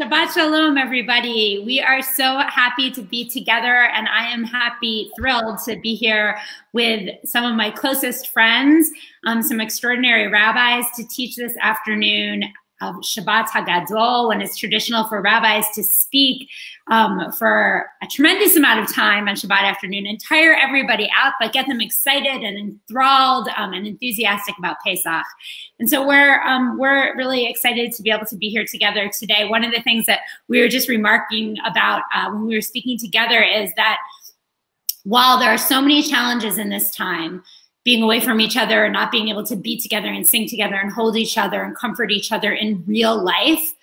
Shabbat Shalom, everybody. We are so happy to be together, and I am happy, thrilled to be here with some of my closest friends, um, some extraordinary rabbis to teach this afternoon of Shabbat Hagadol, when it's traditional for rabbis to speak um, for a tremendous amount of time on Shabbat afternoon and tire everybody out, but get them excited and enthralled um, and enthusiastic about Pesach. And so we're um, we're really excited to be able to be here together today. One of the things that we were just remarking about uh, when we were speaking together is that while there are so many challenges in this time, being away from each other and not being able to be together and sing together and hold each other and comfort each other in real life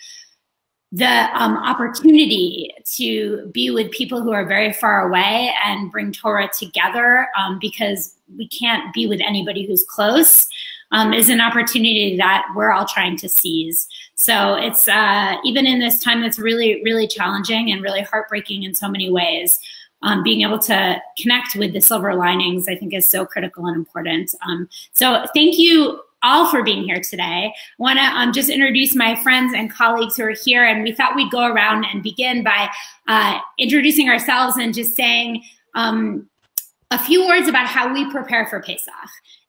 the um, opportunity to be with people who are very far away and bring Torah together um, because we can't be with anybody who's close um, is an opportunity that we're all trying to seize. So it's uh, even in this time that's really, really challenging and really heartbreaking in so many ways um, being able to connect with the silver linings, I think, is so critical and important. Um, so thank you all for being here today. I want to um, just introduce my friends and colleagues who are here, and we thought we'd go around and begin by uh, introducing ourselves and just saying um, a few words about how we prepare for Pesach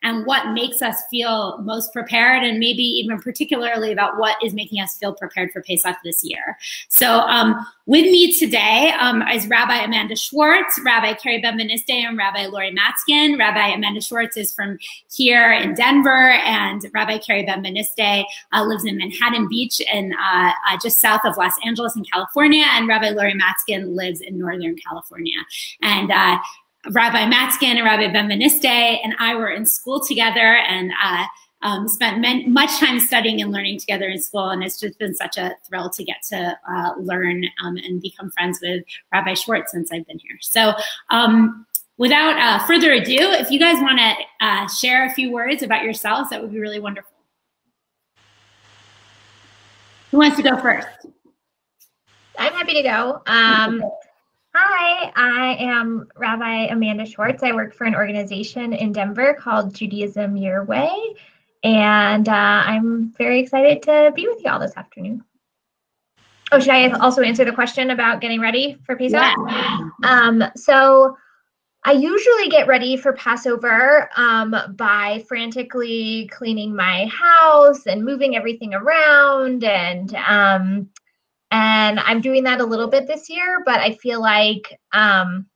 and what makes us feel most prepared, and maybe even particularly about what is making us feel prepared for Pesach this year. So, um, with me today um, is Rabbi Amanda Schwartz, Rabbi Carrie Ben-Veniste, and Rabbi Lori Matzkin. Rabbi Amanda Schwartz is from here in Denver, and Rabbi Carrie Ben-Veniste uh, lives in Manhattan Beach and uh, uh, just south of Los Angeles in California, and Rabbi Lori Matzkin lives in Northern California. And uh, Rabbi Matzkin and Rabbi Ben-Veniste and I were in school together and uh, um, spent much time studying and learning together in school. And it's just been such a thrill to get to uh, learn um, and become friends with Rabbi Schwartz since I've been here. So um, without uh, further ado, if you guys want to uh, share a few words about yourselves, that would be really wonderful. Who wants to go first? I'm happy to go. Hi, I am Rabbi Amanda Schwartz. I work for an organization in Denver called Judaism Your Way, and uh, I'm very excited to be with you all this afternoon. Oh, should I also answer the question about getting ready for Pesach? Yeah. Um, so I usually get ready for Passover um, by frantically cleaning my house and moving everything around and um, and I'm doing that a little bit this year, but I feel like um,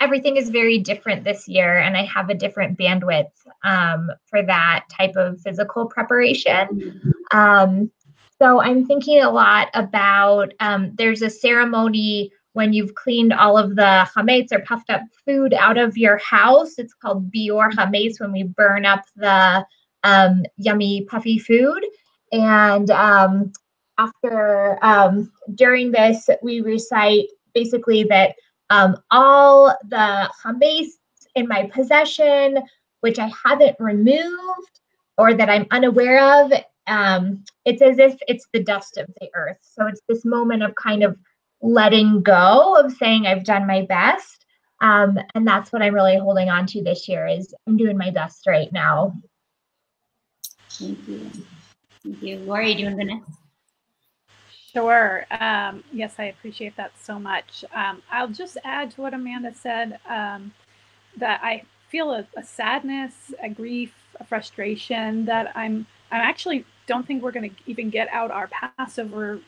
everything is very different this year, and I have a different bandwidth um, for that type of physical preparation. Um, so I'm thinking a lot about um, there's a ceremony when you've cleaned all of the chametz or puffed up food out of your house. It's called biur chametz when we burn up the um, yummy puffy food. And um, after um, during this, we recite basically that um, all the chametz in my possession, which I haven't removed or that I'm unaware of, um, it's as if it's the dust of the earth. So it's this moment of kind of letting go of saying I've done my best. Um, and that's what I'm really holding on to this year is I'm doing my best right now. Thank you. Thank you. Lori, do you want to go next? Sure. Um, yes, I appreciate that so much. Um, I'll just add to what Amanda said um, that I feel a, a, sadness, a grief, a frustration that I'm. I actually don't think we're going to even get out our Passover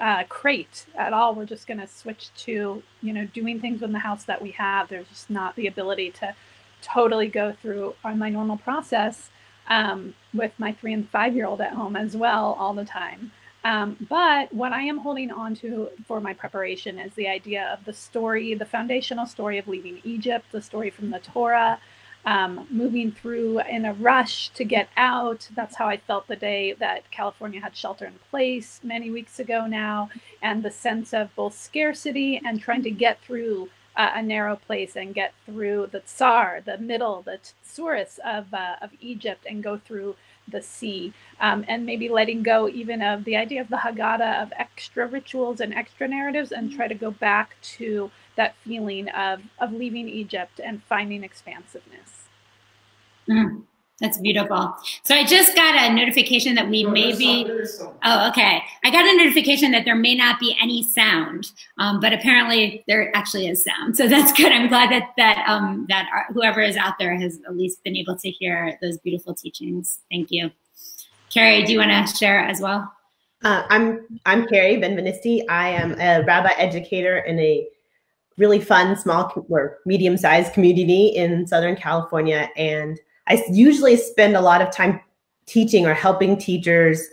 uh, crate at all. We're just going to switch to you know doing things in the house that we have. There's just not the ability to totally go through on my normal process um, with my three and five year old at home as well all the time. Um, but what I am holding on to for my preparation is the idea of the story, the foundational story of leaving Egypt, the story from the Torah, um, moving through in a rush to get out. That's how I felt the day that California had shelter in place many weeks ago now, and the sense of both scarcity and trying to get through a narrow place and get through the Tsar, the middle, the Tsuris of, uh, of Egypt, and go through the sea, um, and maybe letting go even of the idea of the Haggadah of extra rituals and extra narratives, and try to go back to that feeling of of leaving Egypt and finding expansiveness. Mm. That's beautiful. So I just got a notification that we no, may be. Oh, okay. I got a notification that there may not be any sound, um, but apparently there actually is sound. So that's good. I'm glad that that um, that our, whoever is out there has at least been able to hear those beautiful teachings. Thank you, Carrie. Do you want to share as well? Uh, I'm I'm Carrie Benveniste. I am a rabbi educator in a really fun small or medium-sized community in Southern California, and I usually spend a lot of time teaching or helping teachers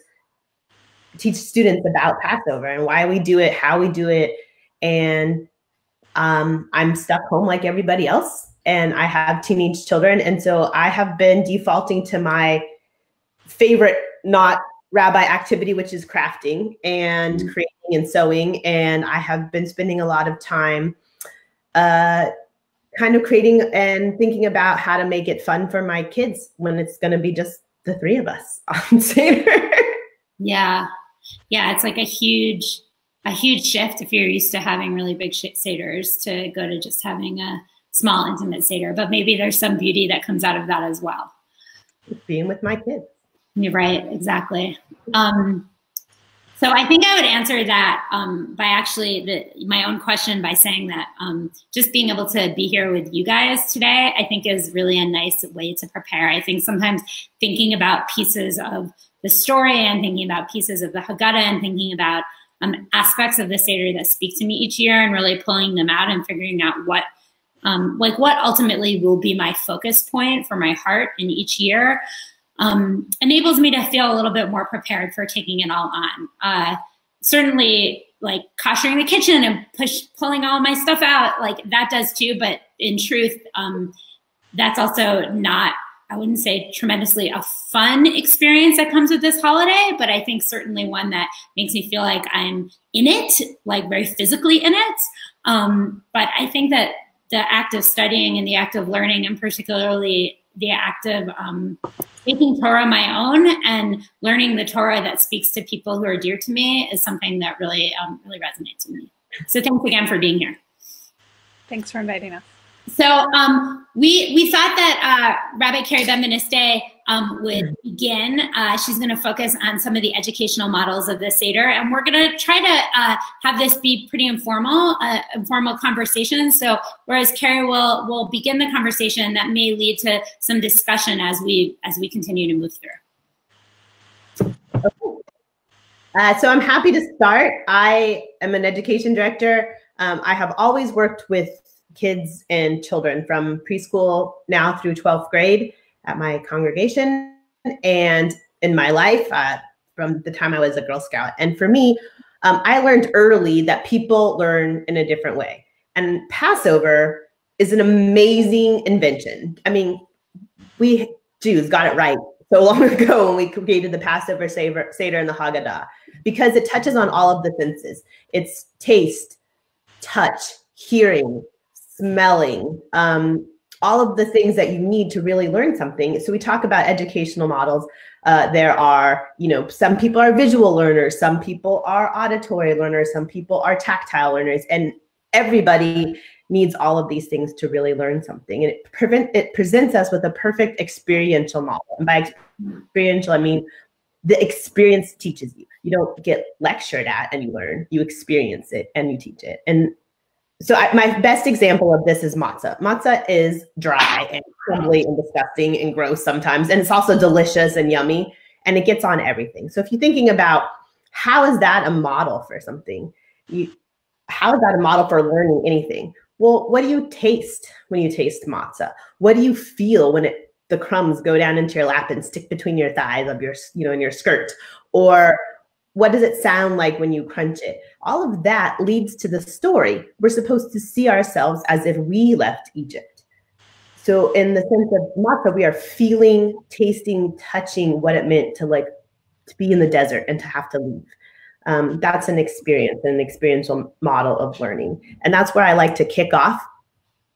teach students about Passover and why we do it, how we do it. And um, I'm stuck home like everybody else, and I have teenage children. And so I have been defaulting to my favorite, not rabbi activity, which is crafting and mm-hmm. creating and sewing. And I have been spending a lot of time uh, kind of creating and thinking about how to make it fun for my kids when it's going to be just the three of us on Seder. yeah. Yeah. It's like a huge, a huge shift if you're used to having really big Seders to go to just having a small, intimate Seder. But maybe there's some beauty that comes out of that as well. Being with my kids. You're right. Exactly. Um, so I think I would answer that um, by actually the, my own question by saying that um, just being able to be here with you guys today, I think is really a nice way to prepare. I think sometimes thinking about pieces of the story and thinking about pieces of the Haggadah and thinking about um, aspects of the Seder that speak to me each year and really pulling them out and figuring out what um, like what ultimately will be my focus point for my heart in each year um, enables me to feel a little bit more prepared for taking it all on. Uh, certainly, like koshering the kitchen and push pulling all my stuff out, like that does too. But in truth, um, that's also not. I wouldn't say tremendously a fun experience that comes with this holiday, but I think certainly one that makes me feel like I'm in it, like very physically in it. Um, but I think that the act of studying and the act of learning, and particularly the act of um, making Torah my own and learning the Torah that speaks to people who are dear to me is something that really, um, really resonates with me. So thanks again for being here. Thanks for inviting us. So um, we we thought that uh, Rabbi Carrie Benveniste um, would begin. Uh, she's going to focus on some of the educational models of the Seder, and we're going to try to uh, have this be pretty informal, uh, informal conversation. So whereas Carrie will will begin the conversation, that may lead to some discussion as we as we continue to move through. Uh, so I'm happy to start. I am an education director. Um, I have always worked with kids and children from preschool now through 12th grade at my congregation and in my life uh, from the time I was a Girl Scout. And for me, um, I learned early that people learn in a different way. And Passover is an amazing invention. I mean, we Jews got it right so long ago when we created the Passover Seder and the Haggadah because it touches on all of the senses. It's taste, touch, hearing, smelling, um, all of the things that you need to really learn something. So we talk about educational models. Uh, there are, you know, some people are visual learners, some people are auditory learners, some people are tactile learners, and everybody needs all of these things to really learn something. And it prevent it presents us with a perfect experiential model. And by experiential, I mean the experience teaches you. You don't get lectured at and you learn. You experience it and you teach it. And so I, my best example of this is matzah. Matzah is dry uh-huh. and crumbly and disgusting and gross sometimes, and it's also mm-hmm. delicious and yummy, and it gets on everything. So if you're thinking about how is that a model for something, you, how is that a model for learning anything? Well, what do you taste when you taste matzah? What do you feel when it the crumbs go down into your lap and stick between your thighs of your you know in your skirt? Or what does it sound like when you crunch it? All of that leads to the story. We're supposed to see ourselves as if we left Egypt. So, in the sense of matzah, we are feeling, tasting, touching what it meant to like to be in the desert and to have to leave. Um, that's an experience, an experiential model of learning, and that's where I like to kick off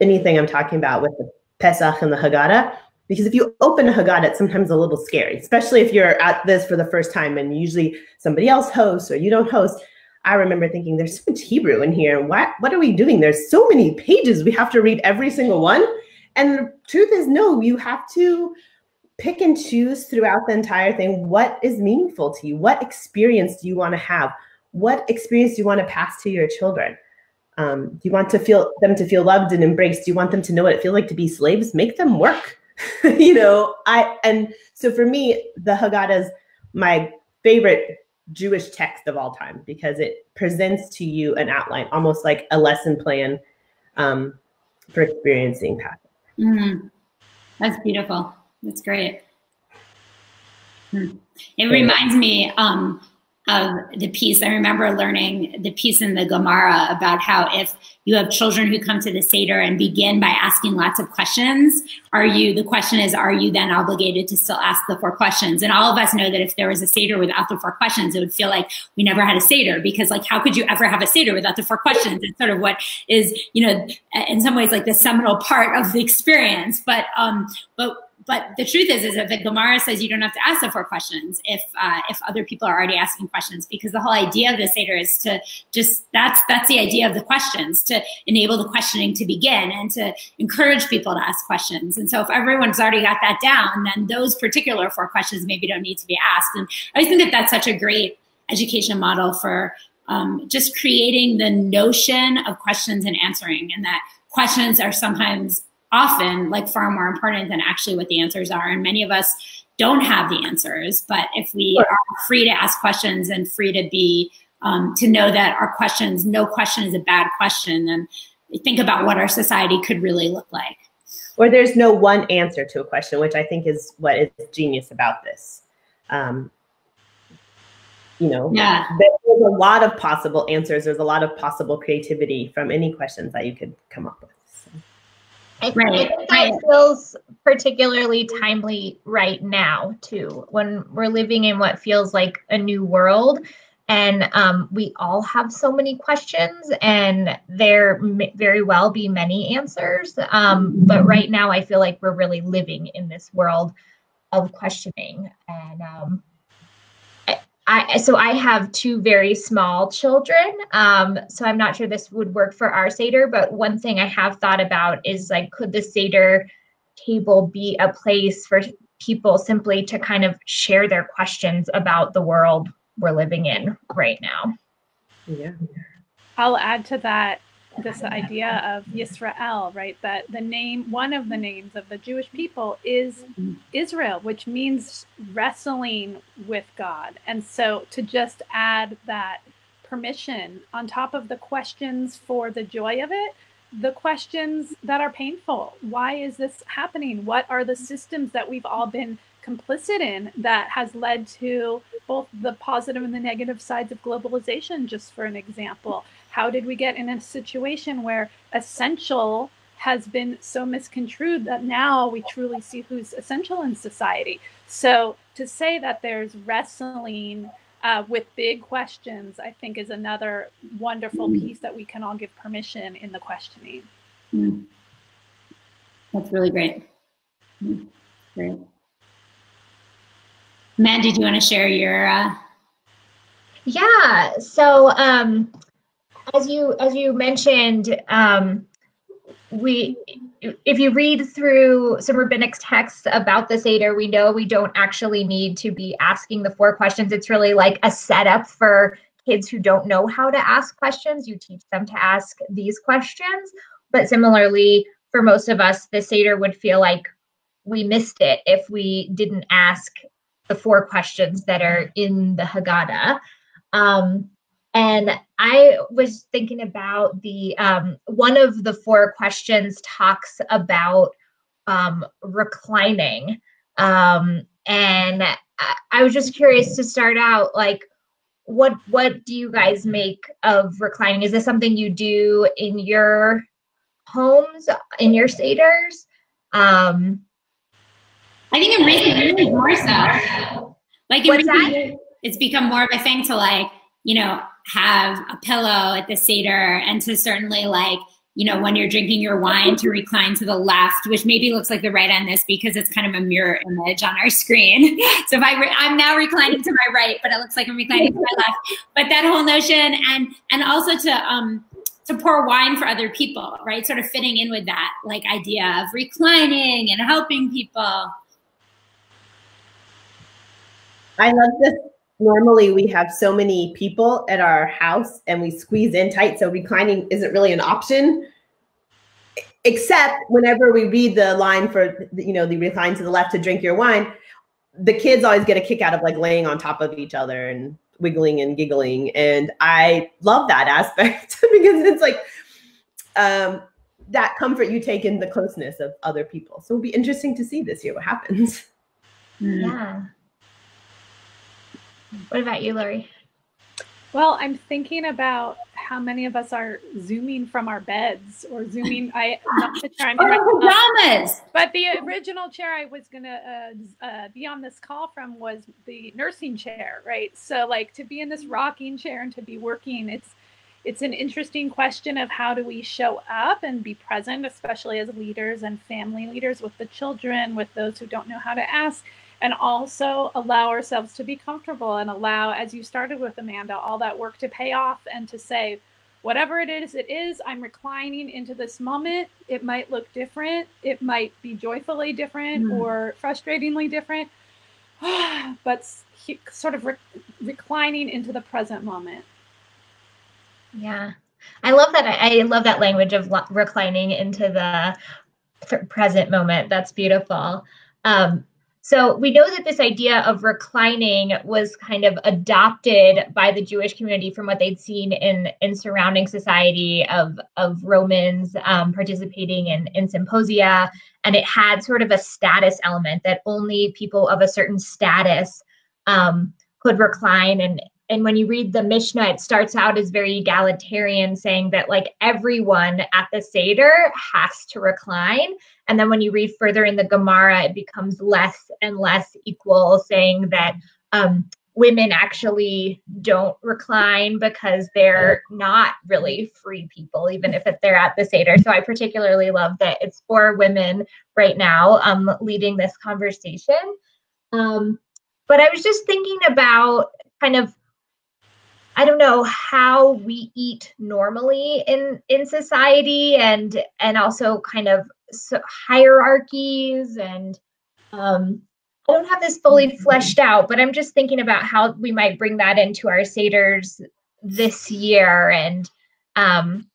anything I'm talking about with the Pesach and the Haggadah because if you open a Haggadah, it's sometimes a little scary, especially if you're at this for the first time and usually somebody else hosts or you don't host. I remember thinking, there's so much Hebrew in here. What, what are we doing? There's so many pages. We have to read every single one. And the truth is, no, you have to pick and choose throughout the entire thing what is meaningful to you what experience do you want to have what experience do you want to pass to your children um, do you want to feel them to feel loved and embraced do you want them to know what it feels like to be slaves make them work you know i and so for me the haggadah is my favorite jewish text of all time because it presents to you an outline almost like a lesson plan um, for experiencing Pesach mm, that's beautiful that's great. Hmm. It reminds me um, of the piece. I remember learning the piece in the Gemara about how if you have children who come to the Seder and begin by asking lots of questions, are you, the question is, are you then obligated to still ask the four questions? And all of us know that if there was a Seder without the four questions, it would feel like we never had a Seder because like, how could you ever have a Seder without the four questions? It's sort of what is, you know, in some ways like the seminal part of the experience. But, um, but but the truth is, is that the Gemara says you don't have to ask the four questions if uh, if other people are already asking questions, because the whole idea of the seder is to just that's that's the idea of the questions to enable the questioning to begin and to encourage people to ask questions. And so, if everyone's already got that down, then those particular four questions maybe don't need to be asked. And I think that that's such a great education model for um, just creating the notion of questions and answering, and that questions are sometimes often like far more important than actually what the answers are. And many of us don't have the answers, but if we sure. are free to ask questions and free to be, um, to know that our questions, no question is a bad question, and think about what our society could really look like. Or there's no one answer to a question, which I think is what is genius about this. Um, you know, yeah. there's a lot of possible answers. There's a lot of possible creativity from any questions that you could come up with. I, right, I think right. that feels particularly timely right now too, when we're living in what feels like a new world, and um, we all have so many questions, and there may very well be many answers. Um, but right now, I feel like we're really living in this world of questioning, and um, I, so I have two very small children. Um, so I'm not sure this would work for our Seder, but one thing I have thought about is like, could the Seder table be a place for people simply to kind of share their questions about the world we're living in right now? Yeah. I'll add to that this idea of Yisrael, right? That the name, one of the names of the Jewish people is Israel, which means wrestling with God. And so to just add that permission on top of the questions for the joy of it, the questions that are painful. Why is this happening? What are the systems that we've all been complicit in that has led to both the positive and the negative sides of globalization, just for an example? How did we get in a situation where essential has been so misconstrued that now we truly see who's essential in society? So to say that there's wrestling uh, with big questions, I think is another wonderful mm. piece that we can all give permission in the questioning. Mm. That's really great. Mm. Great. Mandy, do you want to share your? Uh... Yeah. So um, as you as you mentioned, um, we if you read through some rabbinic texts about the Seder, we know we don't actually need to be asking the four questions. It's really like a setup for kids who don't know how to ask questions. You teach them to ask these questions. But similarly, for most of us, the Seder would feel like we missed it if we didn't ask the four questions that are in the Haggadah. Um, and I was thinking about the um, one of the four questions talks about um, reclining. Um, and I, was just curious to start out like, what what do you guys make of reclining? Is this something you do in your homes, in your seders? Um, I think in recent years more so. Like in recent years, it's become more of a thing to like, you know, have a pillow at the Seder and to certainly like, you know, when you're drinking your wine to recline to the left, which maybe looks like the right on this because it's kind of a mirror image on our screen. so if I, re- I'm now reclining to my right, but it looks like I'm reclining to my left. But that whole notion and, and also to, um, to pour wine for other people, right? Sort of fitting in with that like idea of reclining and helping people. I love this. Normally, we have so many people at our house and we squeeze in tight, so reclining isn't really an option. Except whenever we read the line for, you know, the recline to the left to drink your wine, the kids always get a kick out of like laying on top of each other and wiggling and giggling. And I love that aspect because it's like um, that comfort you take in the closeness of other people. So it'll be interesting to see this year what happens. Yeah. What about you, Lori? Well, I'm thinking about how many of us are zooming from our beds or zooming. I not try and oh, pajamas. But the original chair I was gonna uh, uh, be on this call from was the nursing chair, right? So like to be in this rocking chair and to be working, it's it's an interesting question of how do we show up and be present, especially as leaders and family leaders with the children, with those who don't know how to ask and also allow ourselves to be comfortable and allow, as you started with, Amanda, all that work to pay off and to say, whatever it is, it is, I'm reclining into this moment. It might look different, it might be joyfully different mm. or frustratingly different, but sort of re- reclining into the present moment. Yeah. I love that. I, love that language of reclining into the present moment. That's beautiful. Um, so we know that this idea of reclining was kind of adopted by the Jewish community from what they'd seen in in surrounding society of of Romans um, participating in in symposia, and it had sort of a status element that only people of a certain status um, could recline and and when you read the Mishnah, it starts out as very egalitarian, saying that like everyone at the Seder has to recline. And then when you read further in the Gemara, it becomes less and less equal, saying that um, women actually don't recline because they're not really free people, even if they're at the Seder. So I particularly love that it's for women right now um, leading this conversation. Um, but I was just thinking about kind of I don't know how we eat normally in in society and and also kind of so hierarchies and um I don't have this fully mm-hmm. fleshed out, but I'm just thinking about how we might bring that into our seders this year and um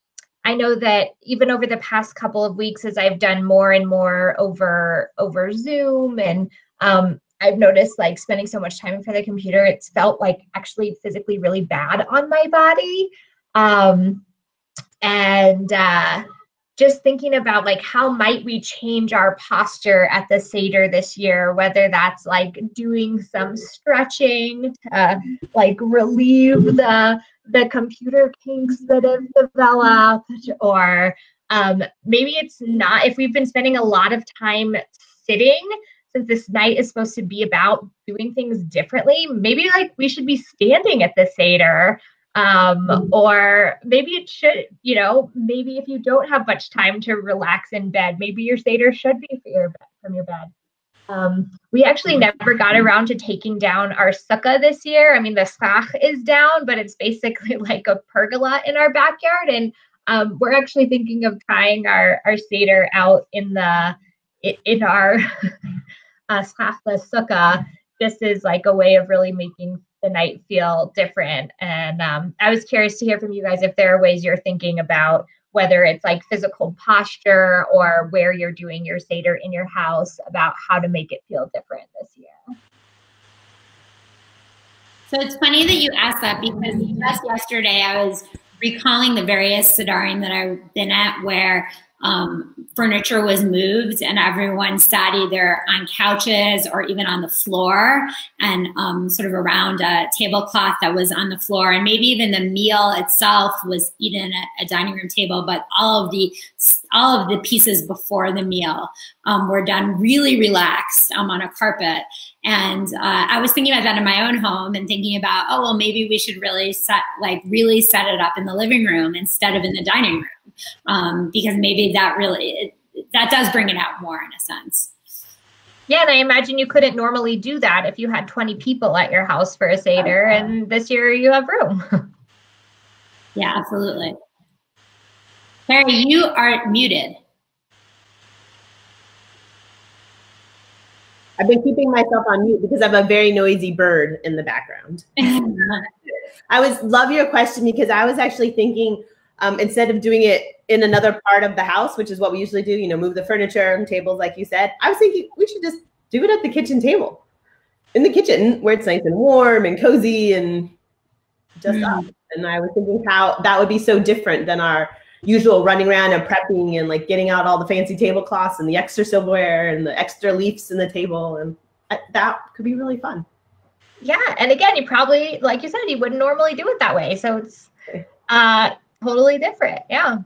I know that even over the past couple of weeks as I've done more and more over over Zoom and um I've noticed like spending so much time in front of the computer, it's felt like actually physically really bad on my body. Um, and uh, just thinking about like how might we change our posture at the Seder this year, whether that's like doing some stretching to like relieve the the computer kinks that have developed, or um, maybe it's not if we've been spending a lot of time sitting since this night is supposed to be about doing things differently, maybe like we should be standing at the Seder. Um, mm-hmm. or maybe it should, you know, maybe if you don't have much time to relax in bed, maybe your Seder should be for your bed, from your bed. Um, we actually mm-hmm. never got around to taking down our sukkah this year. I mean, the schach is down, but it's basically like a pergola in our backyard. And um, we're actually thinking of trying our, our Seder out in the in our uh, Sukkah, this is like a way of really making the night feel different. And um, I was curious to hear from you guys if there are ways you're thinking about whether it's like physical posture or where you're doing your Seder in your house about how to make it feel different this year. So it's funny that you asked that because just yesterday I was recalling the various Sedarim that I've been at where um, furniture was moved and everyone sat either on couches or even on the floor and um, sort of around a tablecloth that was on the floor. And maybe even the meal itself was eaten at a dining room table but all of the all of the pieces before the meal um, were done really relaxed um, on a carpet and uh, i was thinking about that in my own home and thinking about oh well maybe we should really set like really set it up in the living room instead of in the dining room um, because maybe that really it, that does bring it out more in a sense. Yeah, and I imagine you couldn't normally do that if you had 20 people at your house for a Seder, and this year you have room. yeah, absolutely. Carrie, you are muted. I've been keeping myself on mute because I'm a very noisy bird in the background. I was love your question because I was actually thinking um, instead of doing it in another part of the house, which is what we usually do, you know, move the furniture and tables, like you said. I was thinking we should just do it at the kitchen table, in the kitchen where it's nice and warm and cozy and just mm. And I was thinking how that would be so different than our usual running around and prepping and like getting out all the fancy tablecloths and the extra silverware and the extra leaves in the table. And that could be really fun. Yeah. And again, you probably, like you said, you wouldn't normally do it that way. So it's uh, totally different. Yeah.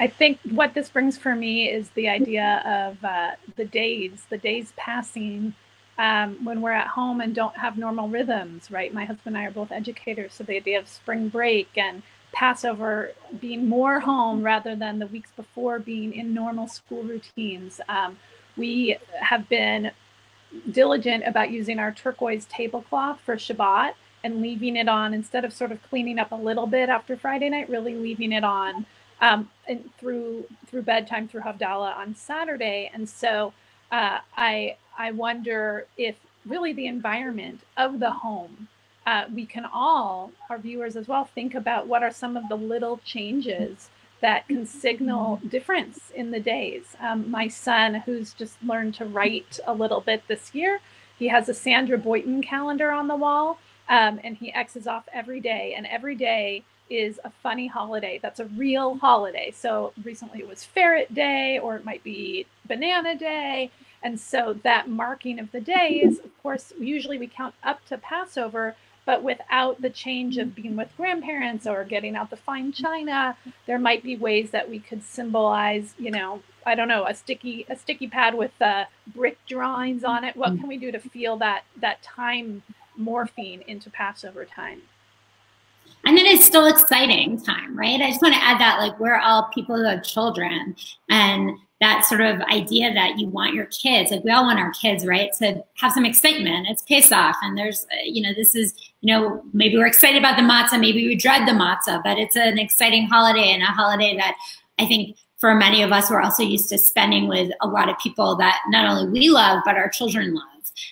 I think what this brings for me is the idea of uh, the days, the days passing um, when we're at home and don't have normal rhythms, right? My husband and I are both educators, so the idea of spring break and Passover being more home rather than the weeks before being in normal school routines. Um, we have been diligent about using our turquoise tablecloth for Shabbat and leaving it on instead of sort of cleaning up a little bit after Friday night, really leaving it on um, and through through bedtime through Havdalah on Saturday. And so uh, I I wonder if really the environment of the home uh, we can all, our viewers as well, think about what are some of the little changes that can signal difference in the days. Um, my son, who's just learned to write a little bit this year, he has a Sandra Boynton calendar on the wall, um, and he X's off every day, and every day is a funny holiday that's a real holiday. So recently it was Ferret Day, or it might be Banana Day. And so that marking of the days, of course, usually we count up to Passover, but without the change of being with grandparents or getting out the fine china there might be ways that we could symbolize you know i don't know a sticky a sticky pad with uh, brick drawings on it. What mm. can we do to feel that that time morphine into passover time? And then it's still exciting time right? I just want to add that like we're all people who have children and that sort of idea that you want your kids, like we all want our kids, right, to have some excitement. It's Pesach, and there's, uh, you know, this is, you know, maybe we're excited about the matzah, maybe we dread the matzah, but it's an exciting holiday and a holiday that I think for many of us, we're also used to spending with a lot of people that not only we love, but our children love.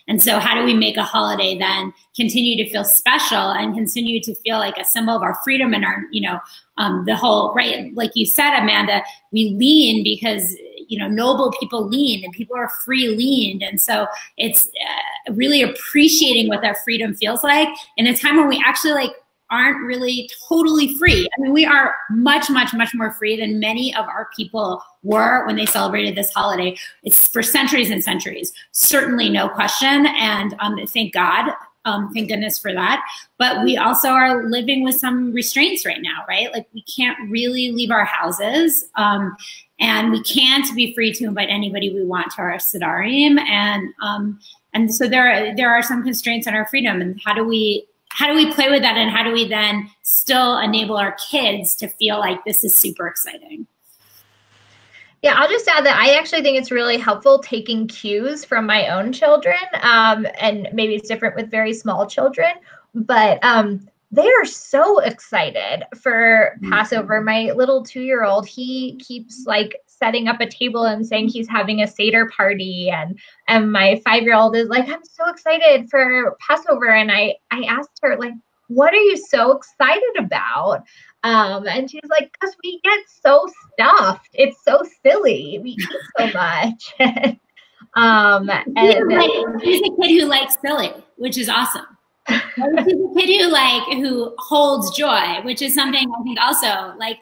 And so, how do we make a holiday then continue to feel special and continue to feel like a symbol of our freedom and our, you know, um, the whole right, like you said, Amanda, we lean because you know noble people lean and people are free leaned and so it's uh, really appreciating what that freedom feels like in a time when we actually like aren't really totally free. I mean, we are much, much, much more free than many of our people were when they celebrated this holiday. It's for centuries and centuries, certainly no question. And um, thank God, um, thank goodness for that. But we also are living with some restraints right now, right? Like we can't really leave our houses. Um, and we can't be free to invite anybody we want to our Sedarim. And um, and so there are, there are some constraints on our freedom. And how do we how do we play with that? And how do we then still enable our kids to feel like this is super exciting? Yeah, I'll just add that I actually think it's really helpful taking cues from my own children. Um, and maybe it's different with very small children, but um, they are so excited for mm-hmm. Passover. My little two year old, he keeps like setting up a table and saying he's having a Seder party. And and my five year old is like, I'm so excited for Passover. And I, I asked her, like, what are you so excited about? Um, and she's like, because we get so stuffed. It's so silly. We eat so much. um, and he's a kid who likes silly, which is awesome she's a kid who like who holds joy, which is something I think also like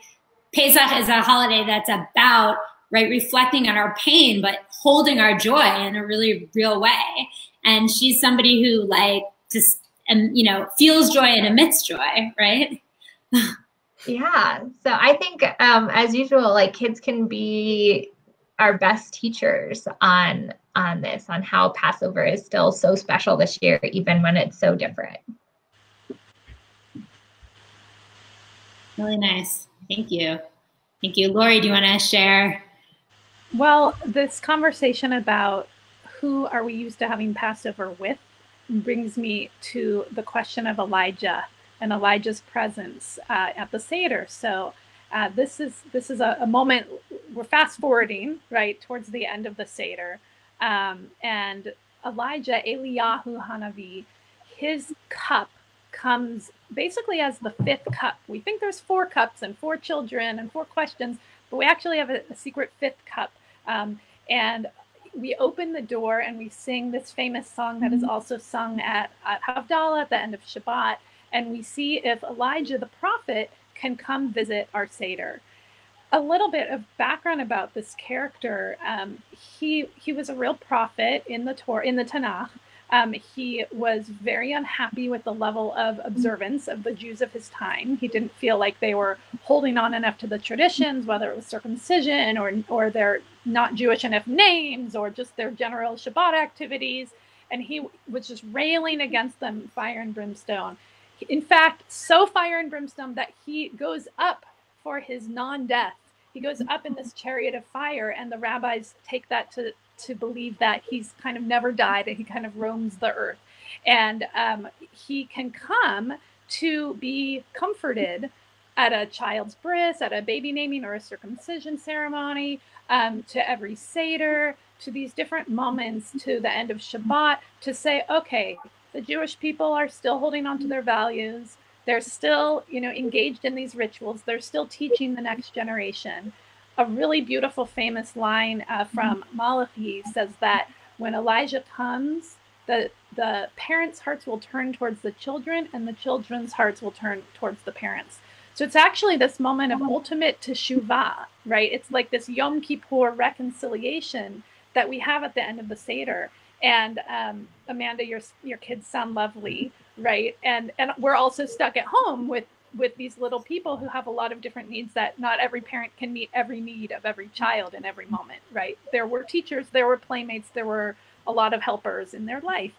Pesach is a holiday that's about right reflecting on our pain, but holding our joy in a really real way. And she's somebody who like just and you know feels joy and emits joy, right? yeah. So I think um, as usual, like kids can be our best teachers on on this, on how Passover is still so special this year, even when it's so different. Really nice. Thank you. Thank you. Lori, do you want to share? Well, this conversation about who are we used to having Passover with brings me to the question of Elijah and Elijah's presence uh, at the Seder. So uh, this is this is a, a, moment we're fast forwarding right towards the end of the Seder. Um, and Elijah, Eliyahu Hanavi, his cup comes basically as the fifth cup. We think there's four cups and four children and four questions, but we actually have a, a secret fifth cup. Um, and we open the door and we sing this famous song that is mm-hmm. also sung at, at Havdalah at the end of Shabbat. And we see if Elijah the prophet can come visit our Seder. A little bit of background about this character. Um, he he was a real prophet in the Torah in the Tanakh. Um, he was very unhappy with the level of observance of the Jews of his time. He didn't feel like they were holding on enough to the traditions, whether it was circumcision or or their not Jewish enough names or just their general Shabbat activities. And he was just railing against them, fire and brimstone. In fact, so fire and brimstone that he goes up for his non-death. He goes up in this chariot of fire, and the rabbis take that to to believe that he's kind of never died and he kind of roams the earth. And um, he can come to be comforted at a child's bris, at a baby naming or a circumcision ceremony, um, to every Seder, to these different moments, to the end of Shabbat, to say, okay, the Jewish people are still holding on to their values. They're still, you know, engaged in these rituals. They're still teaching the next generation a really beautiful, famous line uh, from Malachi says that when Elijah comes, the the parents' hearts will turn towards the children, and the children's hearts will turn towards the parents. So it's actually this moment of ultimate teshuvah, right? It's like this Yom Kippur reconciliation that we have at the end of the Seder. And um, Amanda, your your kids sound lovely, right? And and we're also stuck at home with with these little people who have a lot of different needs that not every parent can meet every need of every child in every moment, right? There were teachers, there were playmates, there were a lot of helpers in their life.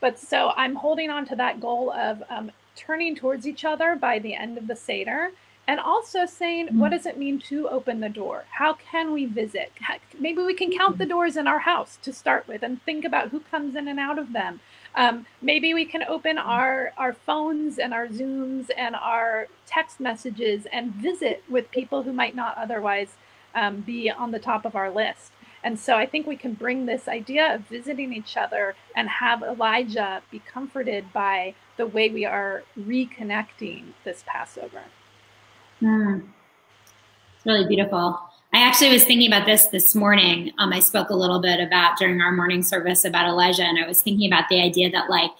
But so I'm holding on to that goal of um, turning towards each other by the end of the Seder and also saying, what does it mean to open the door? How can we visit? Maybe we can count the doors in our house to start with and think about who comes in and out of them. Um, maybe we can open our, our phones and our Zooms and our text messages and visit with people who might not otherwise um, be on the top of our list. And so I think we can bring this idea of visiting each other and have Elijah be comforted by the way we are reconnecting this Passover. Mm. It's really beautiful. I actually was thinking about this this morning. Um, I spoke a little bit about during our morning service about Elijah, and I was thinking about the idea that, like,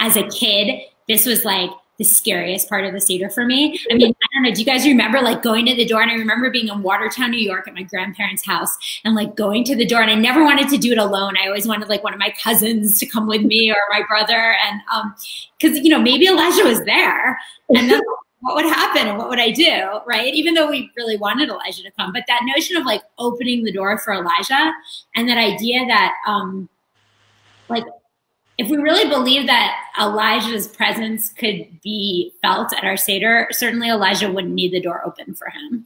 as a kid, this was like the scariest part of the Seder for me. I mean, I don't know. Do you guys remember like going to the door? And I remember being in Watertown, New York at my grandparents' house and like going to the door. And I never wanted to do it alone. I always wanted like one of my cousins to come with me or my brother. And um, cause you know, maybe Elijah was there. And then what would happen and what would I do? Right. Even though we really wanted Elijah to come, but that notion of like opening the door for Elijah and that idea that, um, like, if we really believe that Elijah's presence could be felt at our Seder, certainly Elijah wouldn't need the door open for him.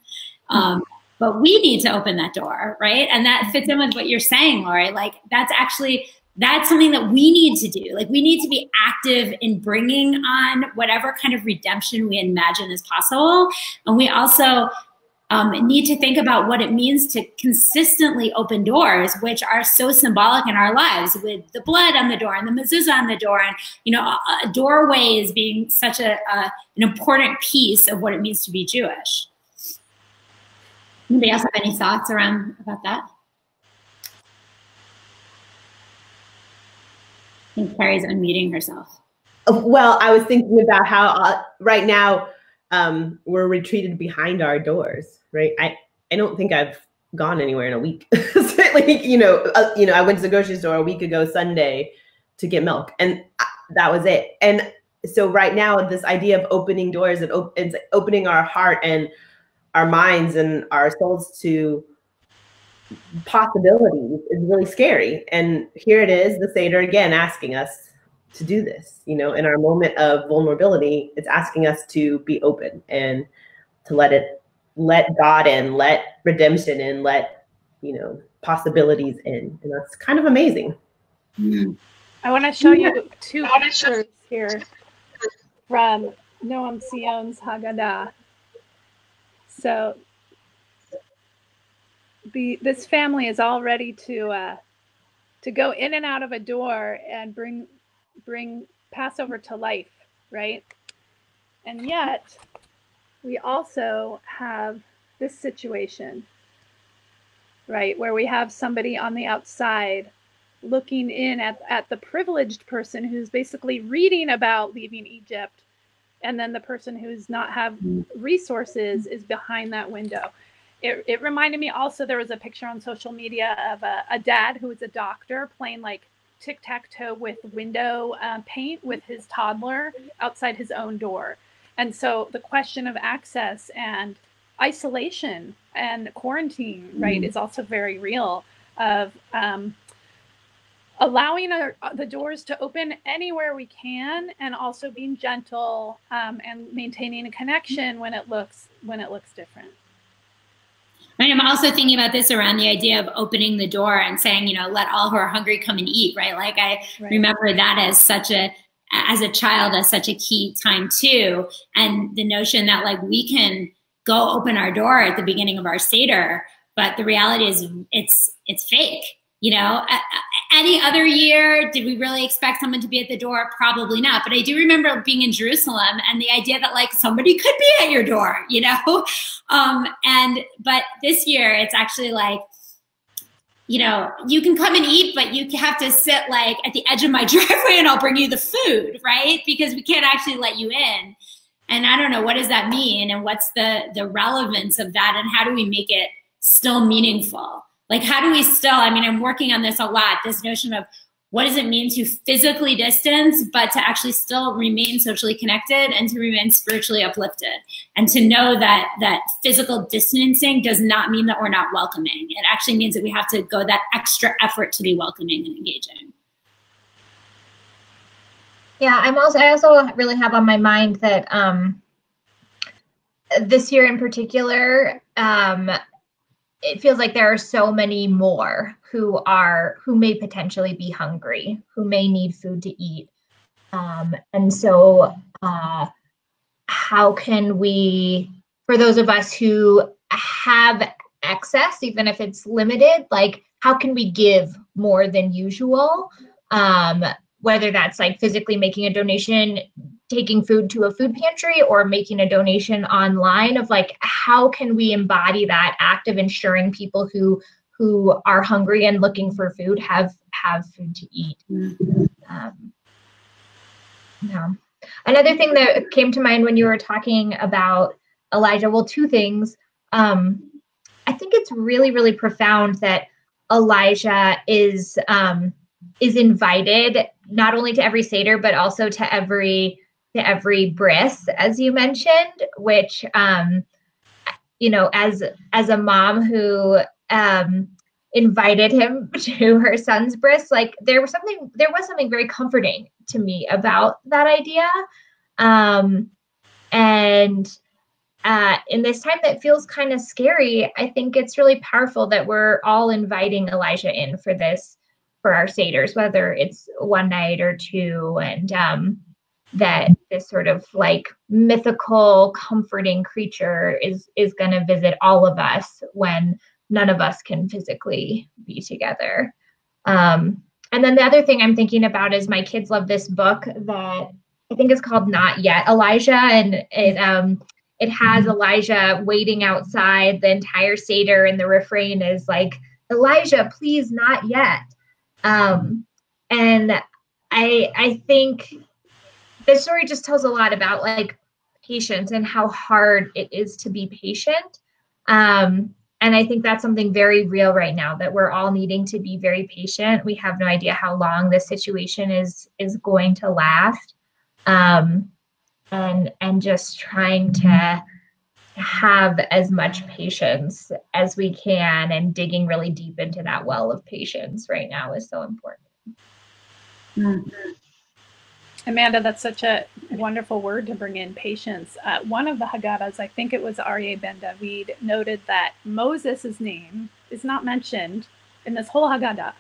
Um, but we need to open that door, right? And that fits in with what you're saying, Lori. Like, that's actually that's something that we need to do. Like we need to be active in bringing on whatever kind of redemption we imagine is possible. And we also um, need to think about what it means to consistently open doors, which are so symbolic in our lives with the blood on the door and the mezuzah on the door. And, you know, doorway is being such a, a, an important piece of what it means to be Jewish. Anybody else have any thoughts around about that? Think Carrie's unmuting herself. Well, I was thinking about how uh, right now um, we're retreated behind our doors, right? I, I don't think I've gone anywhere in a week. like, you know, uh, you know, I went to the grocery store a week ago Sunday to get milk, and that was it. And so right now, this idea of opening doors and op- opening our heart and our minds and our souls to possibilities is really scary. And here it is, the Seder again asking us to do this. You know, in our moment of vulnerability, it's asking us to be open and to let it, let God in, let redemption in, let, you know, possibilities in. And that's kind of amazing. I want to show you two pictures here from Noam Zion's Haggadah. So the this family is all ready to uh, to go in and out of a door and bring bring Passover to life, right? And yet, we also have this situation, right, where we have somebody on the outside looking in at, at the privileged person who's basically reading about leaving Egypt, and then the person who's not have resources is behind that window. It, it reminded me also there was a picture on social media of a, a dad who was a doctor playing like tic tac toe with window uh, paint with his toddler outside his own door. And so the question of access and isolation and quarantine, right, is also very real. Of um, allowing our, the doors to open anywhere we can, and also being gentle um, and maintaining a connection when it looks when it looks different. I'm also thinking about this around the idea of opening the door and saying, you know, let all who are hungry come and eat, right? Like I right. remember that as such a as a child as such a key time too. And the notion that like we can go open our door at the beginning of our Seder, but the reality is it's it's fake. You know, any other year, did we really expect someone to be at the door? Probably not. But I do remember being in Jerusalem and the idea that like somebody could be at your door, you know? Um, and, but this year it's actually like, you know, you can come and eat, but you have to sit like at the edge of my driveway and I'll bring you the food, right? Because we can't actually let you in. And I don't know, what does that mean? And what's the, the relevance of that? And how do we make it still meaningful? Like, how do we still, I mean, I'm working on this a lot, this notion of what does it mean to physically distance, but to actually still remain socially connected and to remain spiritually uplifted, and to know that that physical distancing does not mean that we're not welcoming. It actually means that we have to go that extra effort to be welcoming and engaging. Yeah, I'm also I also really have on my mind that um, this year in particular, um, it feels like there are so many more who are who may potentially be hungry, who may need food to eat. Um, and so uh, how can we for those of us who have access even if it's limited like how can we give more than usual um, whether that's like physically making a donation taking food to a food pantry or making a donation online of like how can we embody that act of ensuring people who who are hungry and looking for food have have food to eat. Um, yeah. Another thing that came to mind when you were talking about elijah well two things. Um, i think it's really really profound that elijah is um, is invited not only to every seder but also to every to every bris, as you mentioned, which um, you know, as as a mom who um, invited him to her son's bris, like there was something there was something very comforting to me about that idea. Um, and uh, in this time that feels kind of scary, I think it's really powerful that we're all inviting Elijah in for this for our seders, whether it's one night or two, and um, that this sort of like mythical comforting creature is is going to visit all of us when none of us can physically be together. Um, and then the other thing i'm thinking about is my kids love this book that i think is called not yet elijah and it um it has elijah waiting outside the entire seder and the refrain is like elijah please not yet um and i i think this story just tells a lot about like patience and how hard it is to be patient. Um, and I think that's something very real right now that we're all needing to be very patient. We have no idea how long this situation is is going to last. Um, and and just trying to have as much patience as we can and digging really deep into that well of patience right now is so important. Mm-hmm. Amanda, that's such a wonderful word to bring in patience. Uh, one of the Haggadahs, I think it was Aryeh Ben David, noted that Moses' name is not mentioned in this whole Haggadah,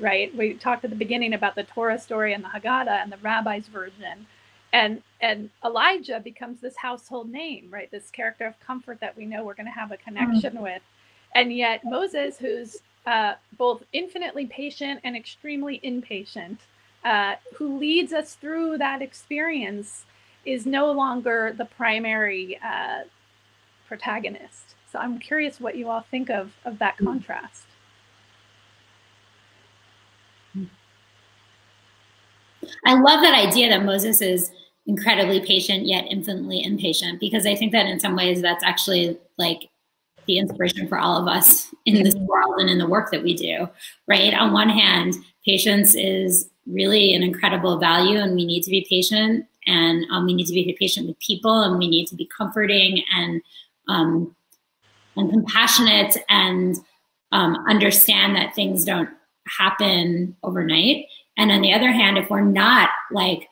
right? We talked at the beginning about the Torah story and the Haggadah and the rabbi's version. And, and Elijah becomes this household name, right? This character of comfort that we know we're going to have a connection mm-hmm. with. and yet Moses, who's uh, both infinitely patient and extremely impatient, uh, who leads us through that experience, is no longer the primary uh, protagonist. So I'm curious what you all think of of that hmm. contrast. I love that idea that Moses is incredibly patient yet infinitely impatient because I think that in some ways that's actually like the inspiration for all of us in this world and in the work that we do, right? On one hand, patience is really an incredible value and we need to be patient and um, we need to be patient with people and we need to be comforting and um, and compassionate and um, understand that things don't happen overnight. And on the other hand, if we're not like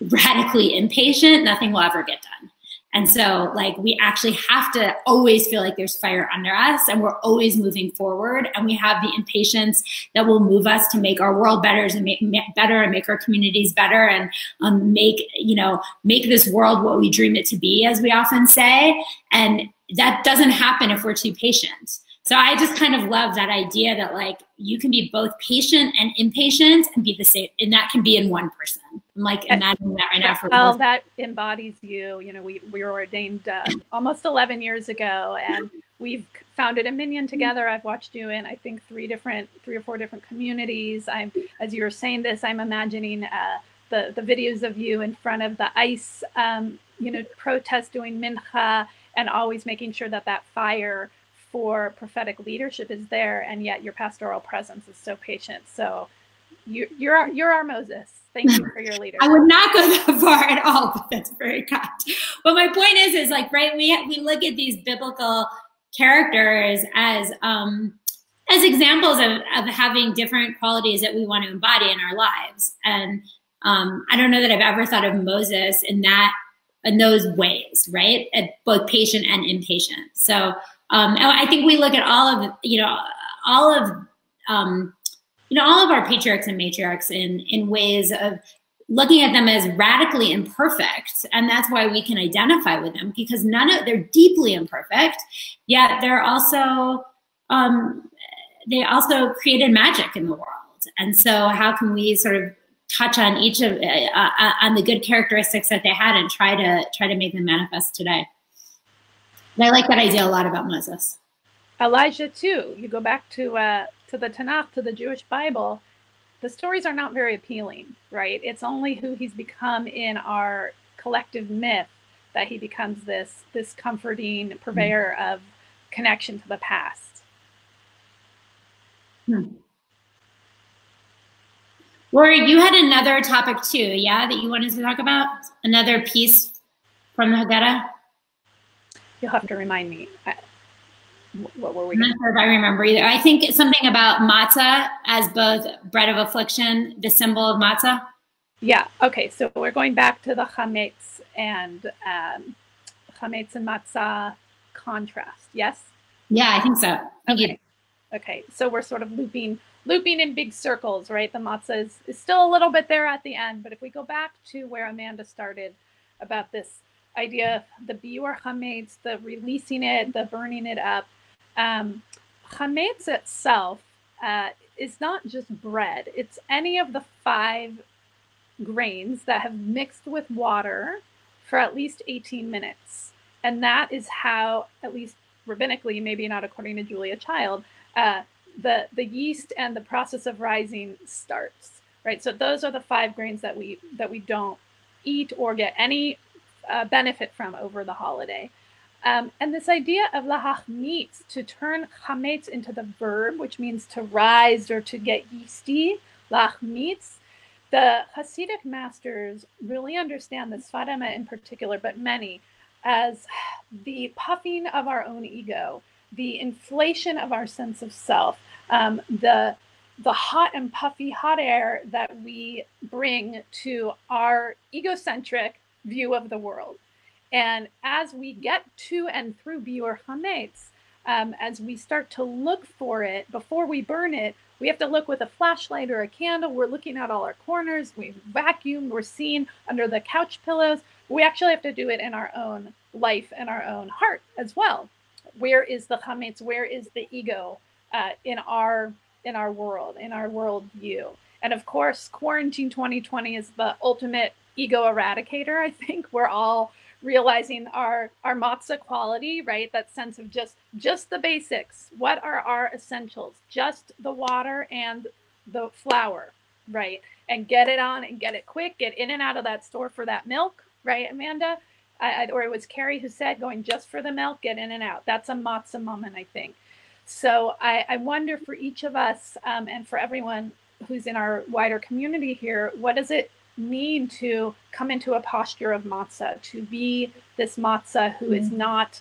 radically impatient, nothing will ever get done. And so, like, we actually have to always feel like there's fire under us and we're always moving forward. And we have the impatience that will move us to make our world better and make, better and make our communities better and um, make, you know, make this world what we dream it to be, as we often say. And that doesn't happen if we're too patient. So I just kind of love that idea that like you can be both patient and impatient and be the same, and that can be in one person. I'm like imagining that right now for well, both. that embodies you. You know, we we were ordained uh, almost 11 years ago, and we've founded a Minyan together. I've watched you in I think three different, three or four different communities. I'm as you were saying this, I'm imagining uh, the the videos of you in front of the ICE, um, you know, protest doing mincha, and always making sure that that fire for prophetic leadership is there, and yet your pastoral presence is so patient. So you, you're our, you're our Moses. Thank you for your leadership. I would not go that far at all, but that's very kind. But my point is, is like right, we we look at these biblical characters as um, as examples of, of having different qualities that we want to embody in our lives. And um, I don't know that I've ever thought of Moses in that in those ways, right? At both patient and impatient. So um, I think we look at all of you know all of um, you know all of our patriarchs and matriarchs in in ways of looking at them as radically imperfect and that's why we can identify with them because none of they're deeply imperfect yet they're also um, they also created magic in the world and so how can we sort of touch on each of uh, uh, on the good characteristics that they had and try to try to make them manifest today and I like that idea a lot about Moses. Elijah too. You go back to uh, to the Tanakh, to the Jewish Bible. The stories are not very appealing, right? It's only who he's become in our collective myth that he becomes this this comforting purveyor mm. of connection to the past. Hmm. Lori, you had another topic too, yeah, that you wanted to talk about? Another piece from the Haggadah? You'll have to remind me. What were we? I'm not sure if I remember either. I think it's something about matzah as both bread of affliction, the symbol of matzah. Yeah. Okay. So we're going back to the chametz and um, chametz and matzah contrast. Yes. Yeah, I think so. Thank okay. You. Okay. So we're sort of looping looping in big circles, right? The matzah is, is still a little bit there at the end, but if we go back to where Amanda started about this idea, of the biur chametz, the releasing it, the burning it up. Um, chametz itself uh, is not just bread; it's any of the five grains that have mixed with water for at least 18 minutes, and that is how, at least rabbinically, maybe not according to Julia Child, uh, the the yeast and the process of rising starts. Right. So those are the five grains that we that we don't eat or get any uh, benefit from over the holiday. Um, and this idea of lahachmitz, to turn chametz into the verb, which means to rise or to get yeasty, lahachmitz, the Hasidic masters really understand the Sfat Emet in particular, but many, as the puffing of our own ego, the inflation of our sense of self, um, the the hot and puffy hot air that we bring to our egocentric view of the world. And as we get to and through Biur Chametz, um, as we start to look for it before we burn it, we have to look with a flashlight or a candle. We're looking at all our corners. We vacuum. We're seeing under the couch pillows. We actually have to do it in our own life and our own heart as well. where is the chametz? Where is the ego uh, in our in our world, in our worldview? And of course, quarantine 2020 is the ultimate ego eradicator. I think we're all realizing our our matzah quality, right? That sense of just just the basics. What are our essentials? Just the water and the flour, right? And get it on and get it quick. Get in and out of that store for that milk, right, Amanda? I, I, or it was Carrie who said, going just for the milk, get in and out. That's a matzah moment, I think. So I, I wonder for each of us um, and for everyone who's in our wider community here, what does it mean to come into a posture of matzah, to be this matzah who is mm-hmm. not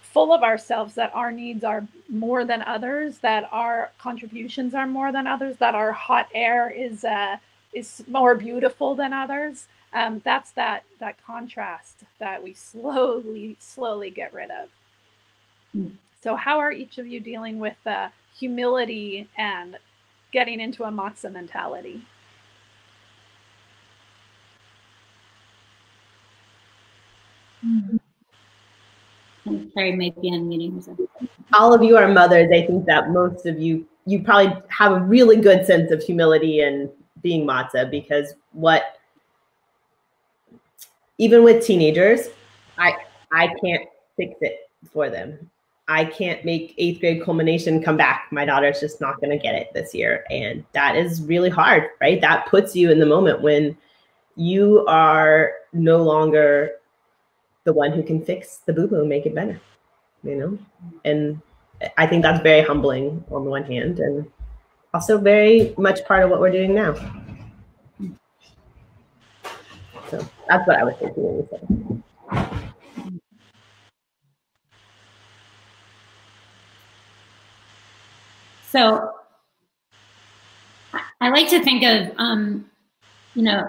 full of ourselves, that our needs are more than others, that our contributions are more than others, that our hot air is uh, is more beautiful than others. Um, that's that that contrast that we slowly slowly get rid of. Mm. So, how are each of you dealing with uh, humility and getting into a matzah mentality? Unmuting. All of you are mothers. I think that most of you, you probably have a really good sense of humility and being matzah because what, even with teenagers, I I can't fix it for them. I can't make eighth grade culmination come back. My daughter's just not going to get it this year. And that is really hard, right? That puts you in the moment when you are no longer the one who can fix the boo boo and make it better, you know? And I think that's very humbling on the one hand and also very much part of what we're doing now. So that's what I was thinking when you said. So I like to think of, um, you know,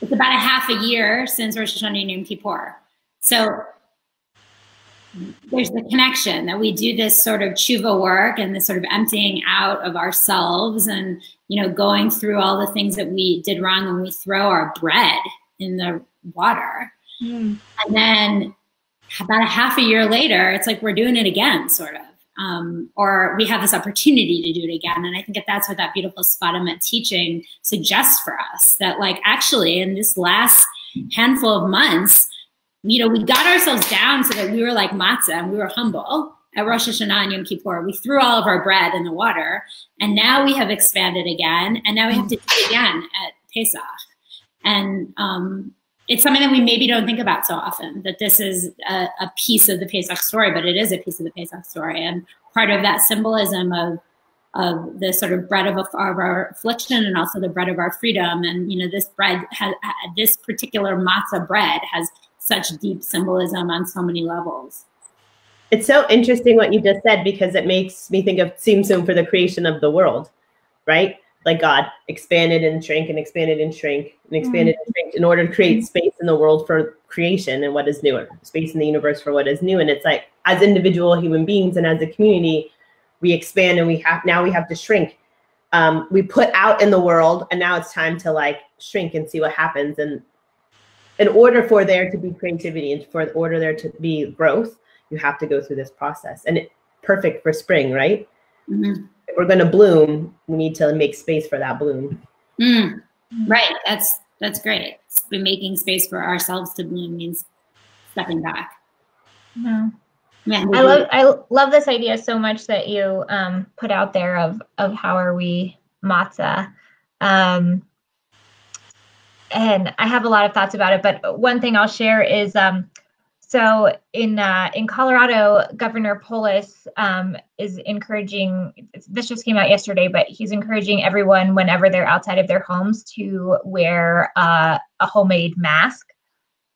it's about a half a year since Rosh Hashanah and Yom Kippur. So there's the connection that we do this sort of tshuva work and this sort of emptying out of ourselves and, you know, going through all the things that we did wrong when we throw our bread in the water. Mm. And then about a half a year later, it's like we're doing it again, sort of um, or we have this opportunity to do it again. And I think that that's what that beautiful Sfat Emet teaching suggests for us that like actually in this last handful of months, you know, we got ourselves down so that we were like matzah and we were humble at Rosh Hashanah and Yom Kippur. We threw all of our bread in the water and now we have expanded again and now we have to do it again at Pesach. And um, it's something that we maybe don't think about so often that this is a, a, piece of the Pesach story, but it is a piece of the Pesach story. And part of that symbolism of, of the sort of bread of, of our affliction and also the bread of our freedom. And, you know, this bread has, this particular matzah bread has such deep symbolism on so many levels. It's so interesting what you just said because it makes me think of Tzimtzum for the creation of the world, right? Like God expanded and shrank and expanded and shrank and expanded mm-hmm. and shrank in order to create mm-hmm. space in the world for creation and what is new, space in the universe for what is new. And it's like as individual human beings and as a community, we expand and we have now we have to shrink. Um, we put out in the world and now it's time to like shrink and see what happens. And in order for there to be creativity and for the order there to be growth, you have to go through this process. And it, perfect for spring, right? Mm-hmm if we're going to bloom, we need to make space for that bloom. Mm, right. That's that's great. Been making space for ourselves to bloom means stepping back. No. Yeah, I love I love this idea so much that you um, put out there of of how are we matzah. Um, and I have a lot of thoughts about it, but one thing I'll share is um, so in uh, in Colorado, Governor Polis um, is encouraging. This just came out yesterday, but he's encouraging everyone whenever they're outside of their homes to wear uh, a homemade mask.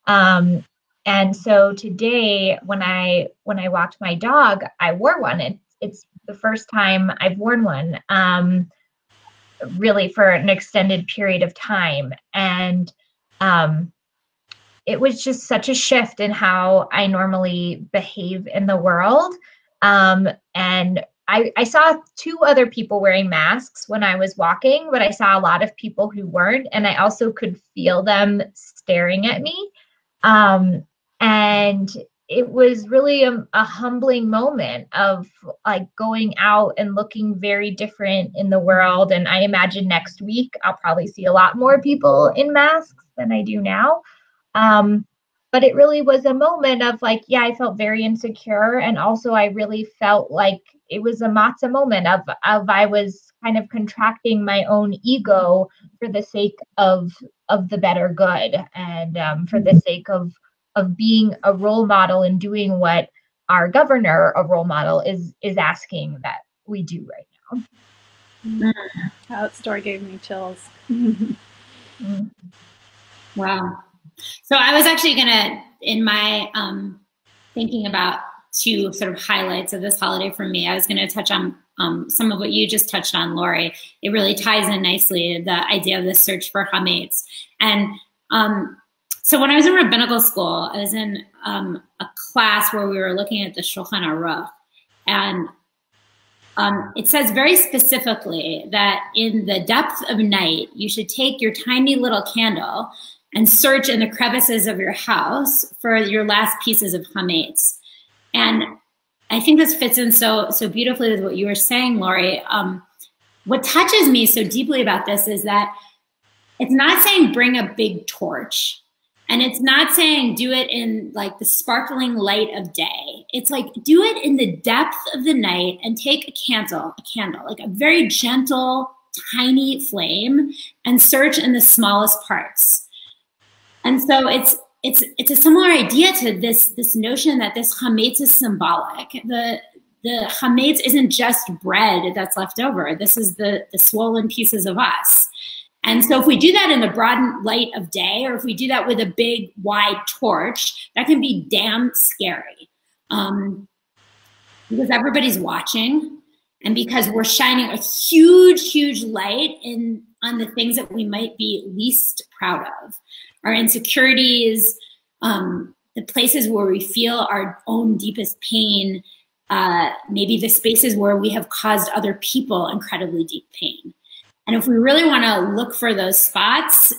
Um, and so today, when I when I walked my dog, I wore one. It, it's the first time I've worn one, um, really for an extended period of time, and um, it was just such a shift in how I normally behave in the world. Um, and I, I saw two other people wearing masks when I was walking, but I saw a lot of people who weren't. And I also could feel them staring at me. Um, and it was really a, a, humbling moment of like going out and looking very different in the world. And I imagine next week I'll probably see a lot more people in masks than I do now. Um, but it really was a moment of like, yeah, I felt very insecure. And also, I really felt like it was a matzah moment of, of I was kind of contracting my own ego for the sake of of the better good and um, for the mm-hmm. sake of of being a role model and doing what our governor, a role model, is is asking that we do right now. Mm. That story gave me chills. mm. Wow. So I was actually gonna, in my um, thinking about two sort of highlights of this holiday for me, I was gonna touch on um, some of what you just touched on, Lori. It really ties in nicely the idea of the search for hametz. And um, so when I was in rabbinical school, I was in um, a class where we were looking at the Shulchan Aruch, and um, it says very specifically that in the depth of night, you should take your tiny little candle and search in the crevices of your house for your last pieces of hametz. And I think this fits in so so beautifully with what you were saying, Lori. Um, what touches me so deeply about this is that it's not saying bring a big torch and it's not saying do it in like the sparkling light of day. It's like do it in the depth of the night and take a candle, a candle, like a very gentle, tiny flame and search in the smallest parts. And so it's it's it's a similar idea to this this notion that this hametz is symbolic. The the hametz isn't just bread that's left over. This is the the swollen pieces of us. And so if we do that in the broad light of day, or if we do that with a big wide torch, that can be damn scary. Um, because everybody's watching and because we're shining a huge, huge light in on the things that we might be least proud of, our insecurities, um, the places where we feel our own deepest pain, uh, maybe the spaces where we have caused other people incredibly deep pain. And if we really want to look for those spots,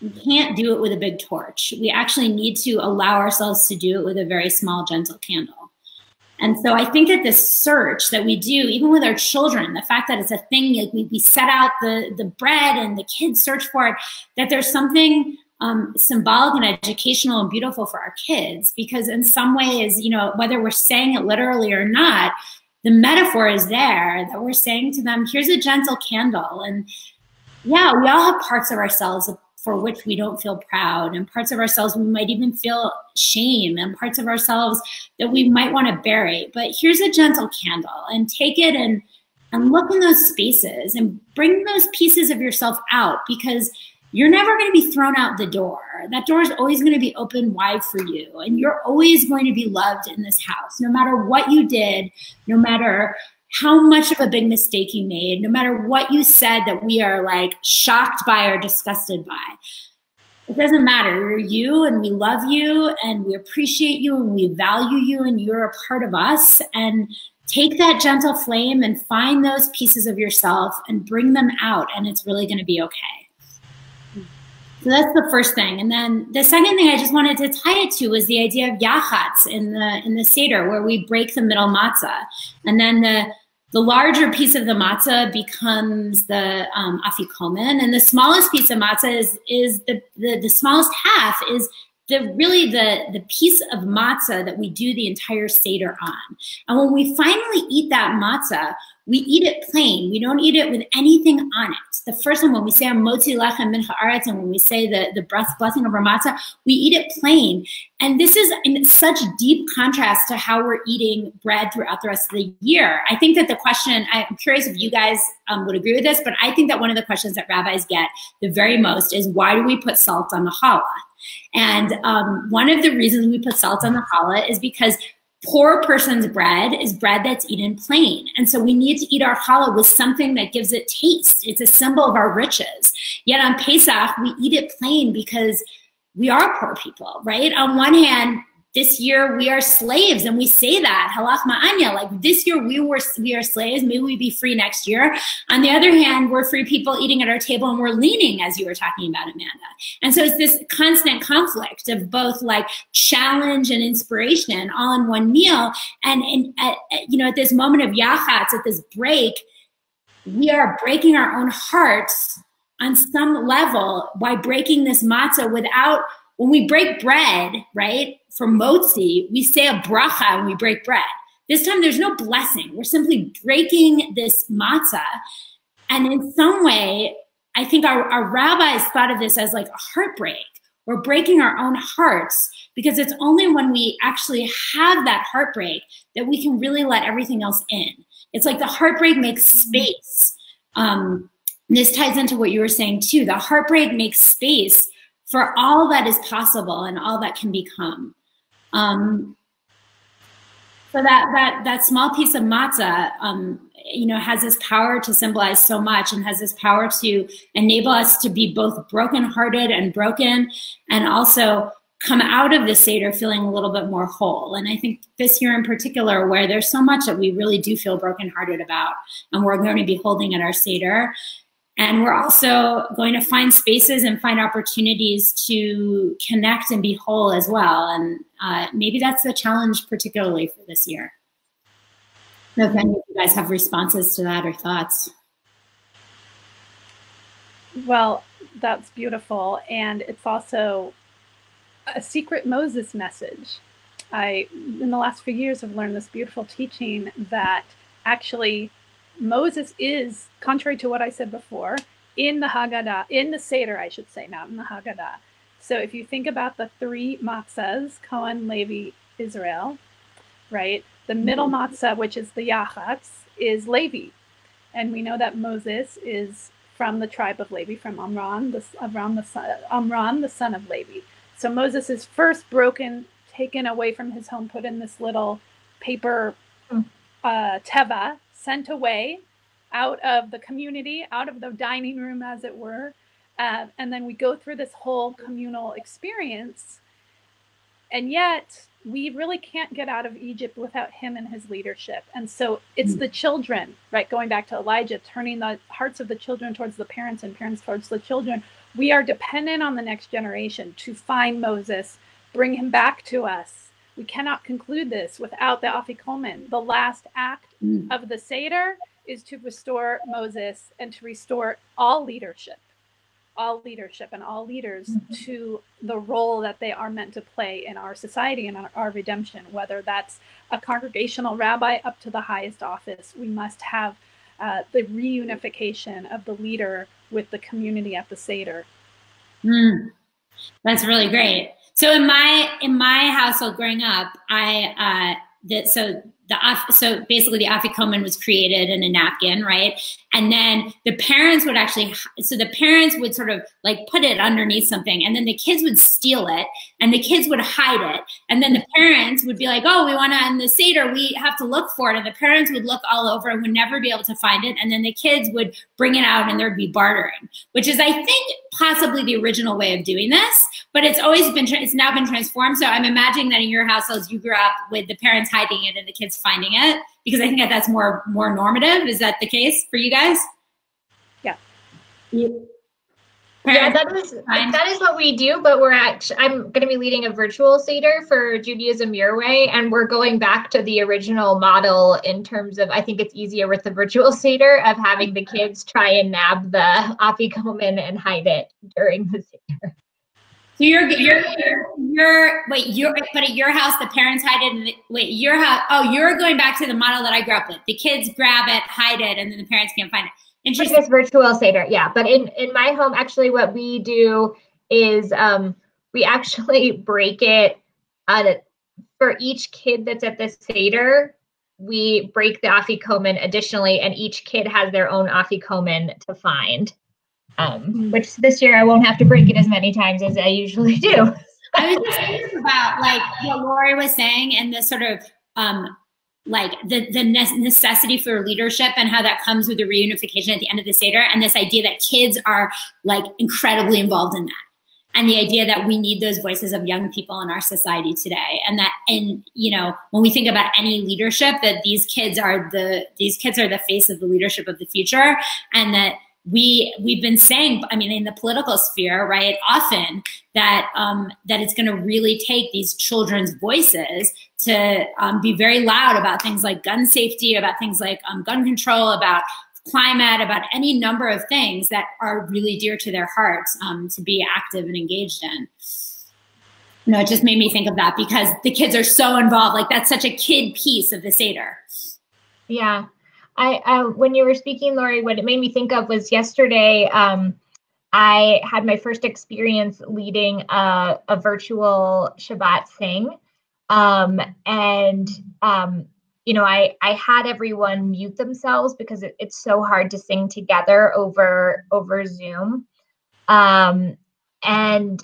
we can't do it with a big torch. We actually need to allow ourselves to do it with a very small, gentle candle. And so I think that this search that we do, even with our children, the fact that it's a thing, like we, we set out the, the bread and the kids search for it, that there's something um, symbolic and educational and beautiful for our kids. Because in some ways, you know, whether we're saying it literally or not, the metaphor is there that we're saying to them, here's a gentle candle. And yeah, we all have parts of ourselves for which we don't feel proud, and parts of ourselves we might even feel shame, and parts of ourselves that we might want to bury. But here's a gentle candle, and take it and and look in those spaces and bring those pieces of yourself out because you're never going to be thrown out the door. That door is always going to be open wide for you. And you're always going to be loved in this house, no matter what you did, no matter how much of a big mistake you made, no matter what you said that we are like shocked by or disgusted by. It doesn't matter. You're you and we love you and we appreciate you and we value you and you're a part of us. And take that gentle flame and find those pieces of yourself and bring them out. And it's really going to be okay. So that's the first thing. And then the second thing I just wanted to tie it to was the idea of yachatz in the in the Seder, where we break the middle matzah. And then the the larger piece of the matzah becomes the um, afikomen, and the smallest piece of matzah is is the, the the smallest half is the really the the piece of matzah that we do the entire seder on. And when we finally eat that matzah, we eat it plain. We don't eat it with anything on it. The first time when we say Motzi Lechem Min Haaretz, and when we say the, the breath blessing of our matzah, we eat it plain. And this is in such deep contrast to how we're eating bread throughout the rest of the year. I think that the question, I'm curious if you guys um, would agree with this, but I think that one of the questions that rabbis get the very most is why do we put salt on the challah? And um, one of the reasons we put salt on the challah is because poor person's bread is bread that's eaten plain. And so we need to eat our challah with something that gives it taste. It's a symbol of our riches. Yet on Pesach, we eat it plain because we are poor people, right? On one hand, this year we are slaves and we say that ha lachma anya like this year we were we are slaves maybe we be free next year. On the other hand we're free people eating at our table and we're leaning as you were talking about amanda. And so it's this constant conflict of both like challenge and inspiration all in one meal. And, and at, you know at this moment of yachatz at this break we are breaking our own hearts on some level by breaking this matzah without when we break bread, right, for motzi, we say a bracha when we break bread. This time there's no blessing. We're simply breaking this matzah. And in some way, I think our, our rabbis thought of this as like a heartbreak. We're breaking our own hearts because it's only when we actually have that heartbreak that we can really let everything else in. It's like the heartbreak makes space. Um, this ties into what you were saying too. The heartbreak makes space for all that is possible and all that can become. Um, so that that that small piece of matzah, um, you know, has this power to symbolize so much, and has this power to enable us to be both brokenhearted and broken, and also come out of the Seder feeling a little bit more whole. And I think this year in particular, where there's so much that we really do feel brokenhearted about, and we're going to be holding at our Seder, and we're also going to find spaces and find opportunities to connect and be whole as well. And uh, maybe that's the challenge, particularly for this year. So if any of you guys have responses to that or thoughts. Well, that's beautiful. And it's also a secret Moses message. I, in the last few years, have learned this beautiful teaching that actually Moses is, contrary to what I said before, in the Haggadah, in the Seder, I should say, not in the Haggadah. So if you think about the three matzahs, Cohen, Levi, Israel, right? The middle mm-hmm. matzah, which is the Yachatz, is Levi. And we know that Moses is from the tribe of Levi, from Amram, the, Amram, the son, Amram, the son of Levi. So Moses is first broken, taken away from his home, put in this little paper mm. uh, teva, sent away out of the community, out of the dining room, as it were. Uh, and then we go through this whole communal experience. And yet, we really can't get out of Egypt without him and his leadership. And so it's the children, right? Going back to Elijah, turning the hearts of the children towards the parents and parents towards the children. We are dependent on the next generation to find Moses, bring him back to us, we cannot conclude this without the Afikomen. The last act mm. of the Seder is to restore Moses and to restore all leadership, all leadership and all leaders mm-hmm. to the role that they are meant to play in our society and our redemption, whether that's a congregational rabbi up to the highest office. We must have uh, the reunification of the leader with the community at the Seder. Mm. That's really great. So in my in my household growing up, I uh, that so the so basically the afikoman was created in a napkin, right? And then the parents would actually so the parents would sort of like put it underneath something, and then the kids would steal it, and the kids would hide it, and then the parents would be like, "Oh, we want to in the seder, we have to look for it," and the parents would look all over and would never be able to find it, and then the kids would bring it out, and there'd be bartering, which is I think possibly the original way of doing this, but it's always been it's now been transformed. So I'm imagining that in your households you grew up with the parents hiding it and the kids finding it because I think that that's more more normative. Is that the case for you guys? Yeah. Yeah, yeah that is that is what we do. But we're at. I'm going to be leading a virtual seder for Judaism Your Way, and we're going back to the original model in terms of. I think it's easier with the virtual seder of having the kids try and nab the afikomen and hide it during the seder. So you're you're you're wait you're but at your house the parents hide it and the, wait your house oh you're going back to the model that I grew up with the kids grab it hide it and then the parents can't find it. Interesting. This virtual seder, yeah. But in in my home, actually, what we do is um, we actually break it uh, for each kid that's at the seder. We break the afikomen additionally, and each kid has their own afikomen to find um, hmm. which this year I won't have to break it as many times as I usually do. I was just thinking about like what Lori was saying and the sort of um, like the the necessity for leadership and how that comes with the reunification at the end of the seder and this idea that kids are like incredibly involved in that and the idea that we need those voices of young people in our society today and that and you know when we think about any leadership that these kids are the these kids are the face of the leadership of the future and that we we've been saying i mean in the political sphere right often that um, that it's going to really take these children's voices to um, be very loud about things like gun safety about things like um, gun control about climate, about any number of things that are really dear to their hearts um, to be active and engaged in. You know, it just made me think of that because the kids are so involved. Like that's such a kid piece of the Seder. Yeah. I, I when you were speaking, Lori, what it made me think of was yesterday. Um, I had my first experience leading a, a virtual Shabbat sing. Um, and um, you know, I I had everyone mute themselves because it, it's so hard to sing together over over Zoom, um, and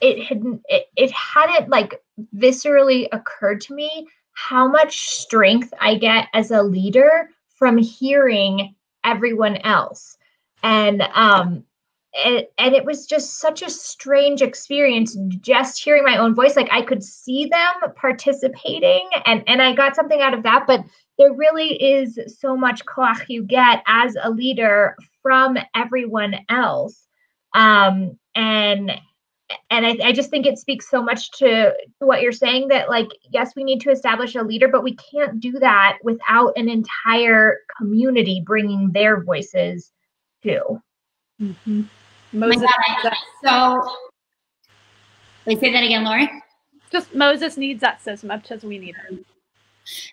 it had it, it hadn't like viscerally occurred to me how much strength I get as a leader from hearing everyone else, and um, and, and it was just such a strange experience just hearing my own voice. Like i could see them participating and and i got something out of that but there really is so much koach you get as a leader from everyone else. Um and and I, I just think it speaks so much to what you're saying that like yes we need to establish a leader but we can't do that without an entire community bringing their voices too mm-hmm. Moses. God, so, wait, say that again, Lori. Just Moses needs us as much as we need him.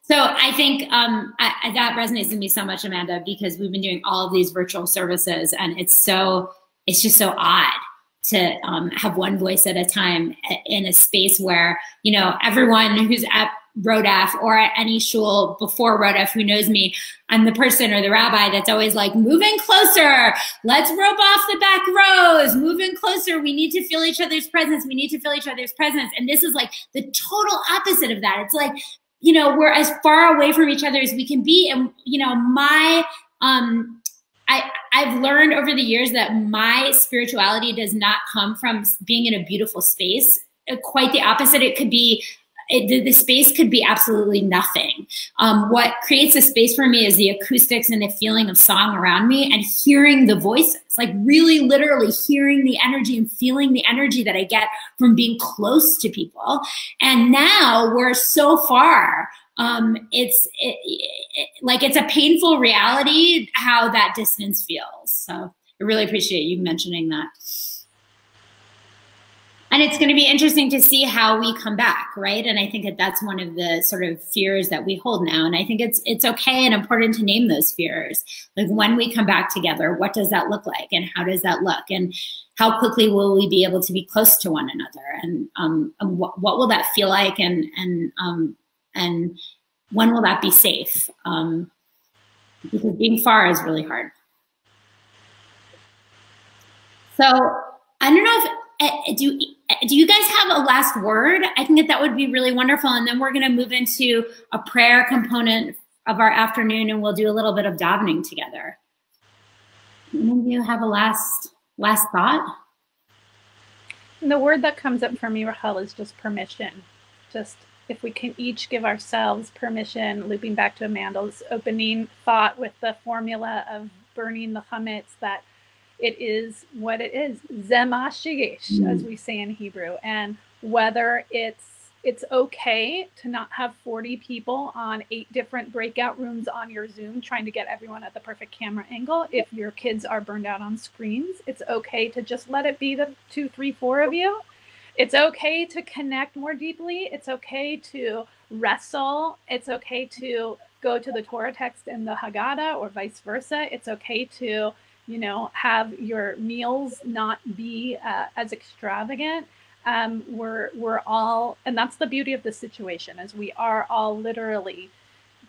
So I think um, I, that resonates with me so much, Amanda, because we've been doing all of these virtual services, and it's so it's just so odd to um, have one voice at a time in a space where you know everyone who's at Rodef or at any shul before Rodef who knows me, I'm the person or the rabbi that's always like, moving closer, let's rope off the back rows, moving closer. We need to feel each other's presence. We need to feel each other's presence. And this is like the total opposite of that. It's like, you know, we're as far away from each other as we can be. And, you know, my, um, I, I've learned over the years that my spirituality does not come from being in a beautiful space. Quite the opposite. It could be it, the, the, space could be absolutely nothing. Um, what creates a space for me is the acoustics and the feeling of song around me and hearing the voices, like really literally hearing the energy and feeling the energy that I get from being close to people. And now we're so far. Um, it's it, it, like it's a painful reality how that distance feels. So I really appreciate you mentioning that. And it's going to be interesting to see how we come back right? And i think that that's one of the sort of fears that we hold now. And i think it's it's okay and important to name those fears. Like when we come back together what does that look like? And how does that look? And how quickly will we be able to be close to one another? And um and what, what will that feel like? And and um and when will that be safe um because being far is really hard so i don't know if uh, do do you guys have a last word? I think that that would be really wonderful. And then we're going to move into a prayer component of our afternoon, and we'll do a little bit of davening together. Any of you have a last last thought? And The word that comes up for me, Rahel, is just permission. Just if we can each give ourselves permission, looping back to Amanda's opening thought with the formula of burning the chametz, that it is what it is, zemashigesh, mm. as we say in Hebrew. And whether it's it's okay to not have 40 people on eight different breakout rooms on your Zoom trying to get everyone at the perfect camera angle. If your kids are burned out on screens, it's okay to just let it be the two, three, four of you. It's okay to connect more deeply. It's okay to wrestle. It's okay to go to the Torah text in the Haggadah or vice versa. It's okay to you know, have your meals not be uh, as extravagant. Um, we're we're all, and that's the beauty of the situation, is we are all literally,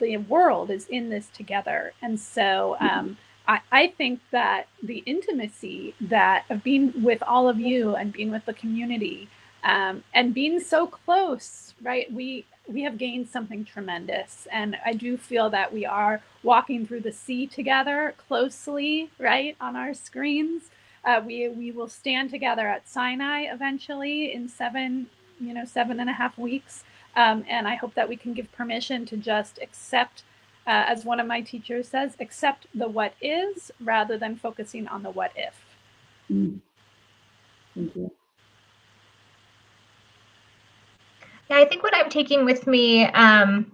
the world is in this together, and so. Um, I, I think that the intimacy that of being with all of you and being with the community um, and being so close, right? We we have gained something tremendous. And I do feel that we are walking through the sea together closely, right, on our screens. Uh, we we will stand together at Sinai eventually in seven, you know, seven and a half weeks, um, and I hope that we can give permission to just accept, uh, as one of my teachers says, accept the what is rather than focusing on the what if. Mm. Thank you. Yeah, I think what I'm taking with me, um,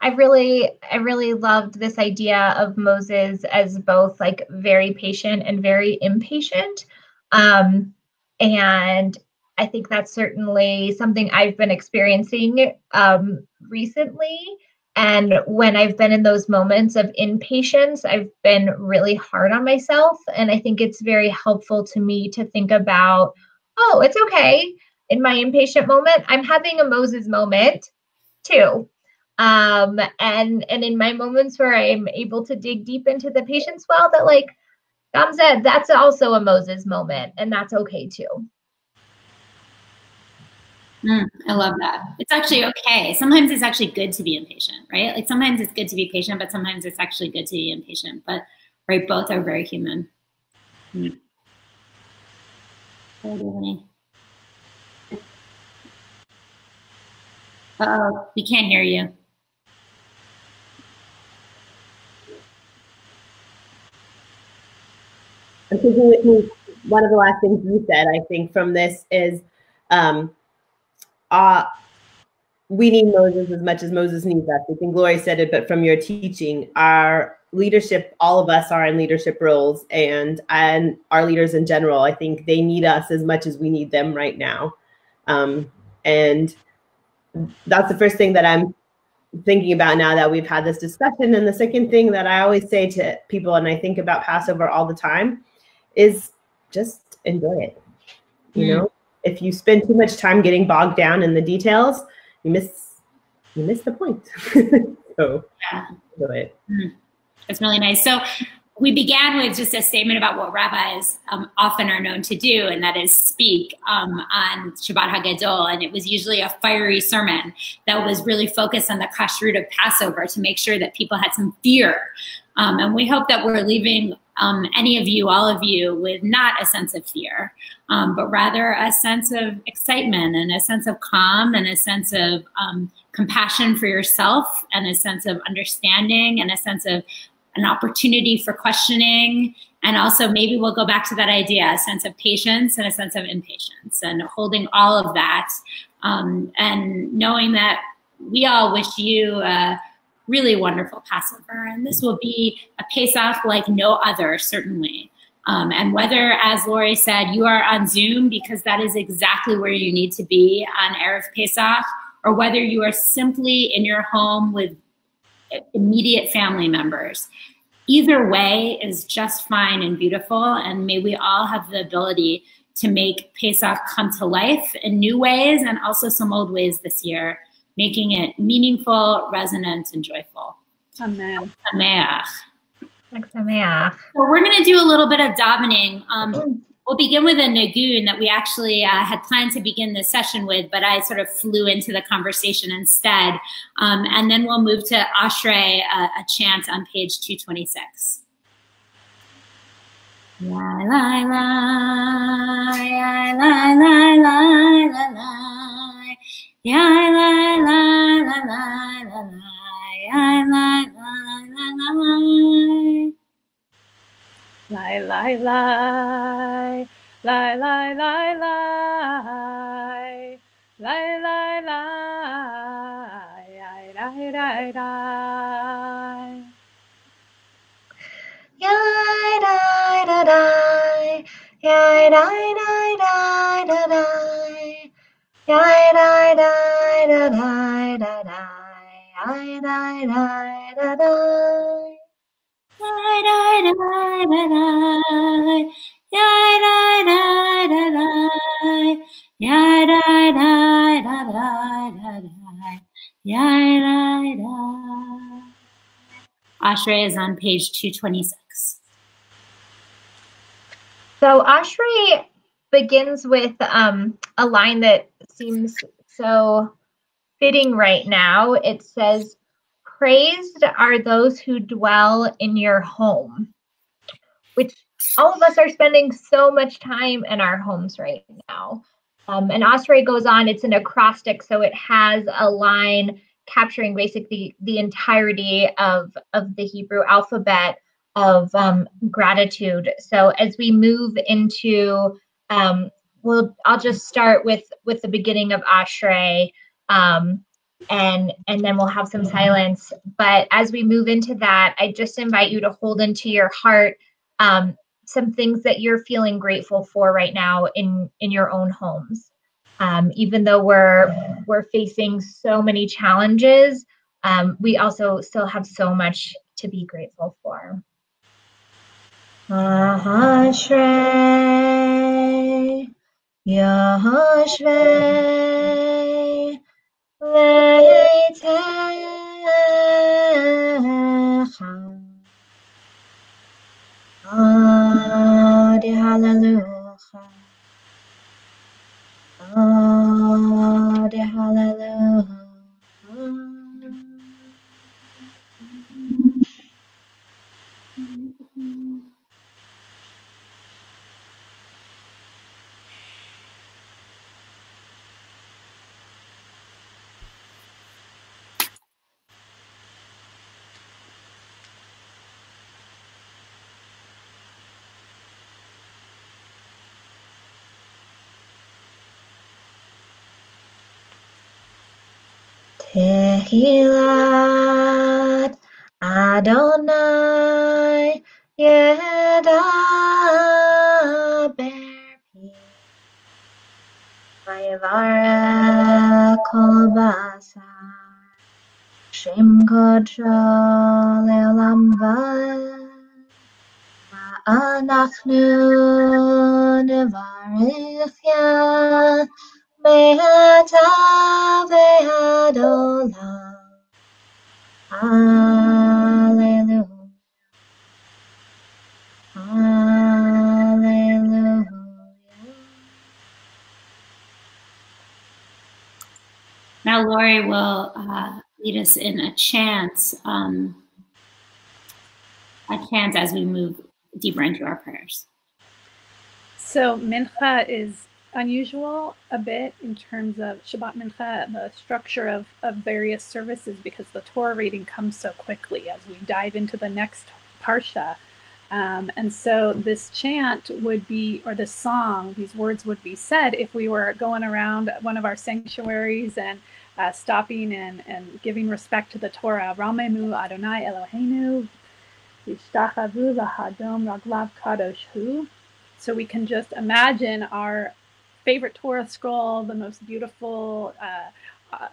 I really, I really loved this idea of Moses as both like very patient and very impatient. Um, and I think that's certainly something I've been experiencing um, recently. And when I've been in those moments of impatience, I've been really hard on myself. And I think it's very helpful to me to think about, oh, it's okay in my impatient moment, I'm having a Moses moment too. Um, and and in my moments where I'm able to dig deep into the patience well, that like Dom said, that's also a Moses moment, and that's okay too. Mm, I love that. It's actually okay. Sometimes it's actually good to be impatient, right? Like sometimes it's good to be patient, but sometimes it's actually good to be impatient. But right, both are very human. Mm. oh, we can't hear you. I'm thinking with me, one of the last things you said, I think, from this is um, uh, we need Moses as much as Moses needs us. I think Gloria said it, but from your teaching, our leadership, all of us are in leadership roles and and our leaders in general, I think they need us as much as we need them right now. Um, and that's the first thing that I'm thinking about now that we've had this discussion. And the second thing that I always say to people, and I think about Passover all the time, is just enjoy it. You mm. know, if you spend too much time getting bogged down in the details, you miss you miss the point. so yeah. enjoy it. Mm. It's really nice. So we began with just a statement about what rabbis um, often are known to do, and that is speak um, on Shabbat HaGadol. And it was usually a fiery sermon that was really focused on the kashrut of Passover to make sure that people had some fear. Um, and we hope that we're leaving um, any of you, all of you, with not a sense of fear, um, but rather a sense of excitement and a sense of calm and a sense of um, compassion for yourself and a sense of understanding and a sense of an opportunity for questioning. And also, maybe we'll go back to that idea a sense of patience and a sense of impatience and holding all of that um, and knowing that we all wish you a really wonderful Passover. And this will be a Pesach like no other, certainly. Um, and whether, as Lori said, you are on Zoom because that is exactly where you need to be on Erev Pesach, or whether you are simply in your home with immediate family members. Either way is just fine and beautiful, and may we all have the ability to make Pesach come to life in new ways and also some old ways this year, making it meaningful, resonant, and joyful. Amen. Sameach. Sameach. So we're going to do a little bit of davening. Um, We'll begin with a nigun that we actually uh, had planned to begin the session with, but I sort of flew into the conversation instead. Um, and then we'll move to Ashrei, uh, a chant on page 226. La la la, la la la la la la, Lie, lie, lie. Lie, lie, lie, lie. Lie, lie, lie. Lie, lie, lie. Yai, die, da, die. Yai, die, die, die, da, die. Ashrei is on page 226. So Ashrei begins with um, a line that seems so fitting right now. It says, Praised are those who dwell in your home, which all of us are spending so much time in our homes right now. Um, and Ashrei goes on, it's an acrostic, so it has a line capturing basically the entirety of, of the Hebrew alphabet of um, gratitude. So as we move into, um, well, I'll just start with with the beginning of Ashrei, um, and and then we'll have some silence. But as we move into that, I just invite you to hold into your heart um, some things that you're feeling grateful for right now in in your own homes. Um, even though we're we're facing so many challenges, um, we also still have so much to be grateful for. Ahashrei, Yahashvei, Leitecha. Hallelujah. Adi hallelujah. Tehillat Adonai Yedaber pi Vayevarech kol Shem kodro le'olam Be'ata ve'adolam. Hallelujah. Hallelujah. Now, Lori will uh, lead us in a chant, um, a chant as we move deeper into our prayers. So, Mincha is unusual a bit in terms of Shabbat Mincha, the structure of, of various services, because the Torah reading comes so quickly as we dive into the next Parsha. Um, and so this chant would be, or this song, these words would be said if we were going around one of our sanctuaries and uh, stopping and, and giving respect to the Torah. Ramemu Adonai Eloheinu, Yishtachavu Lahadom Raglav Kadosh Hu. So we can just imagine our favorite Torah scroll, the most beautiful uh, uh,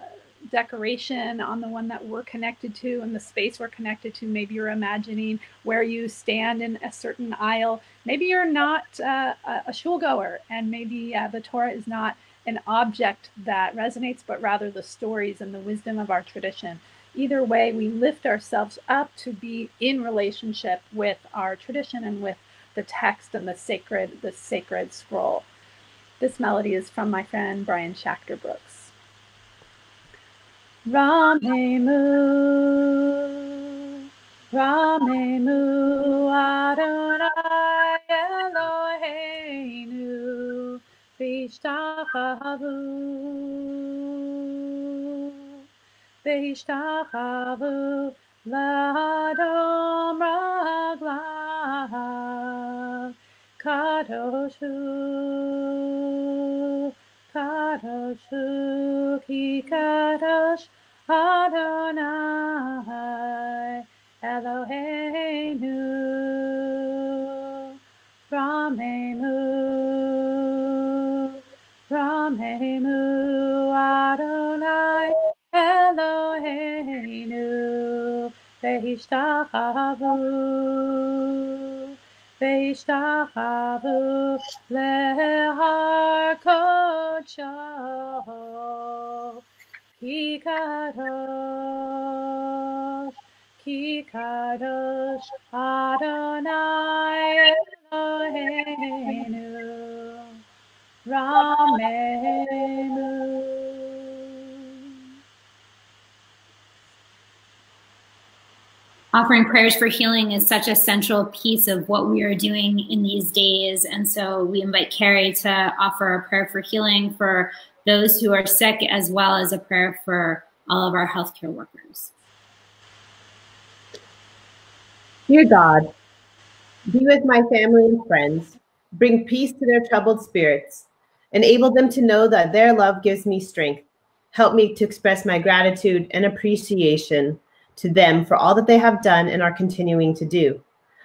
decoration on the one that we're connected to and the space we're connected to. Maybe you're imagining where you stand in a certain aisle. Maybe you're not uh, a shul goer, and maybe uh, the Torah is not an object that resonates, but rather the stories and the wisdom of our tradition. Either way, we lift ourselves up to be in relationship with our tradition and with the text and the sacred, the sacred scroll. This melody is from my friend Brian Schachter Brooks. Ramemu, Ramemu, Adonai Eloheinu, Vishtachavu, Vishtachavu, Ladom Raglav, Kadoshu, Kadoshu, Ki Kadosh, Adonai, Eloheinu, Ramemu, Ramemu, Adonai, Eloheinu, Vehishtachavu. Veishtachavu lehar kodsho ki kadosh ki kadosh Adonai Eloheinu Ramenu offering prayers for healing is such a central piece of what we are doing in these days. And so we invite Carrie to offer a prayer for healing for those who are sick, as well as a prayer for all of our healthcare workers. Dear God, be with my family and friends, bring peace to their troubled spirits, enable them to know that their love gives me strength. Help me to express my gratitude and appreciation to them for all that they have done and are continuing to do.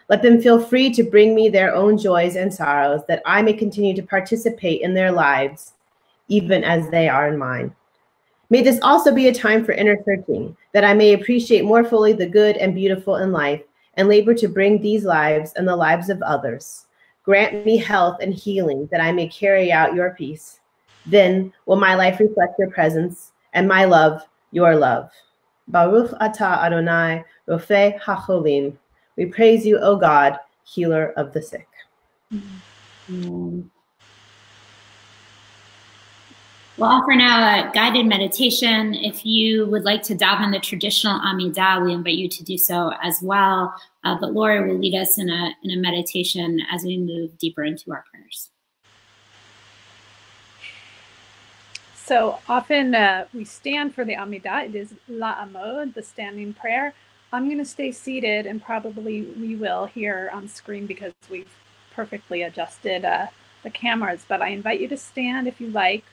Let them feel free to bring me their own joys and sorrows that I may continue to participate in their lives, even as they are in mine. May this also be a time for inner searching, that I may appreciate more fully the good and beautiful in life and labor to bring these lives and the lives of others. Grant me health and healing that I may carry out your peace. Then will my life reflect your presence and my love, your love. Baruch atah Adonai, Rofei HaCholim. We praise you, O God, healer of the sick. Mm. We'll offer now a guided meditation. If you would like to dive in the traditional Amidah, we invite you to do so as well. Uh, but Lori will lead us in a, in a meditation as we move deeper into our prayers. So often uh, we stand for the Amidah. It is La'amod, the standing prayer. I'm going to stay seated, and probably we will here on screen because we've perfectly adjusted uh, the cameras. But I invite you to stand if you like.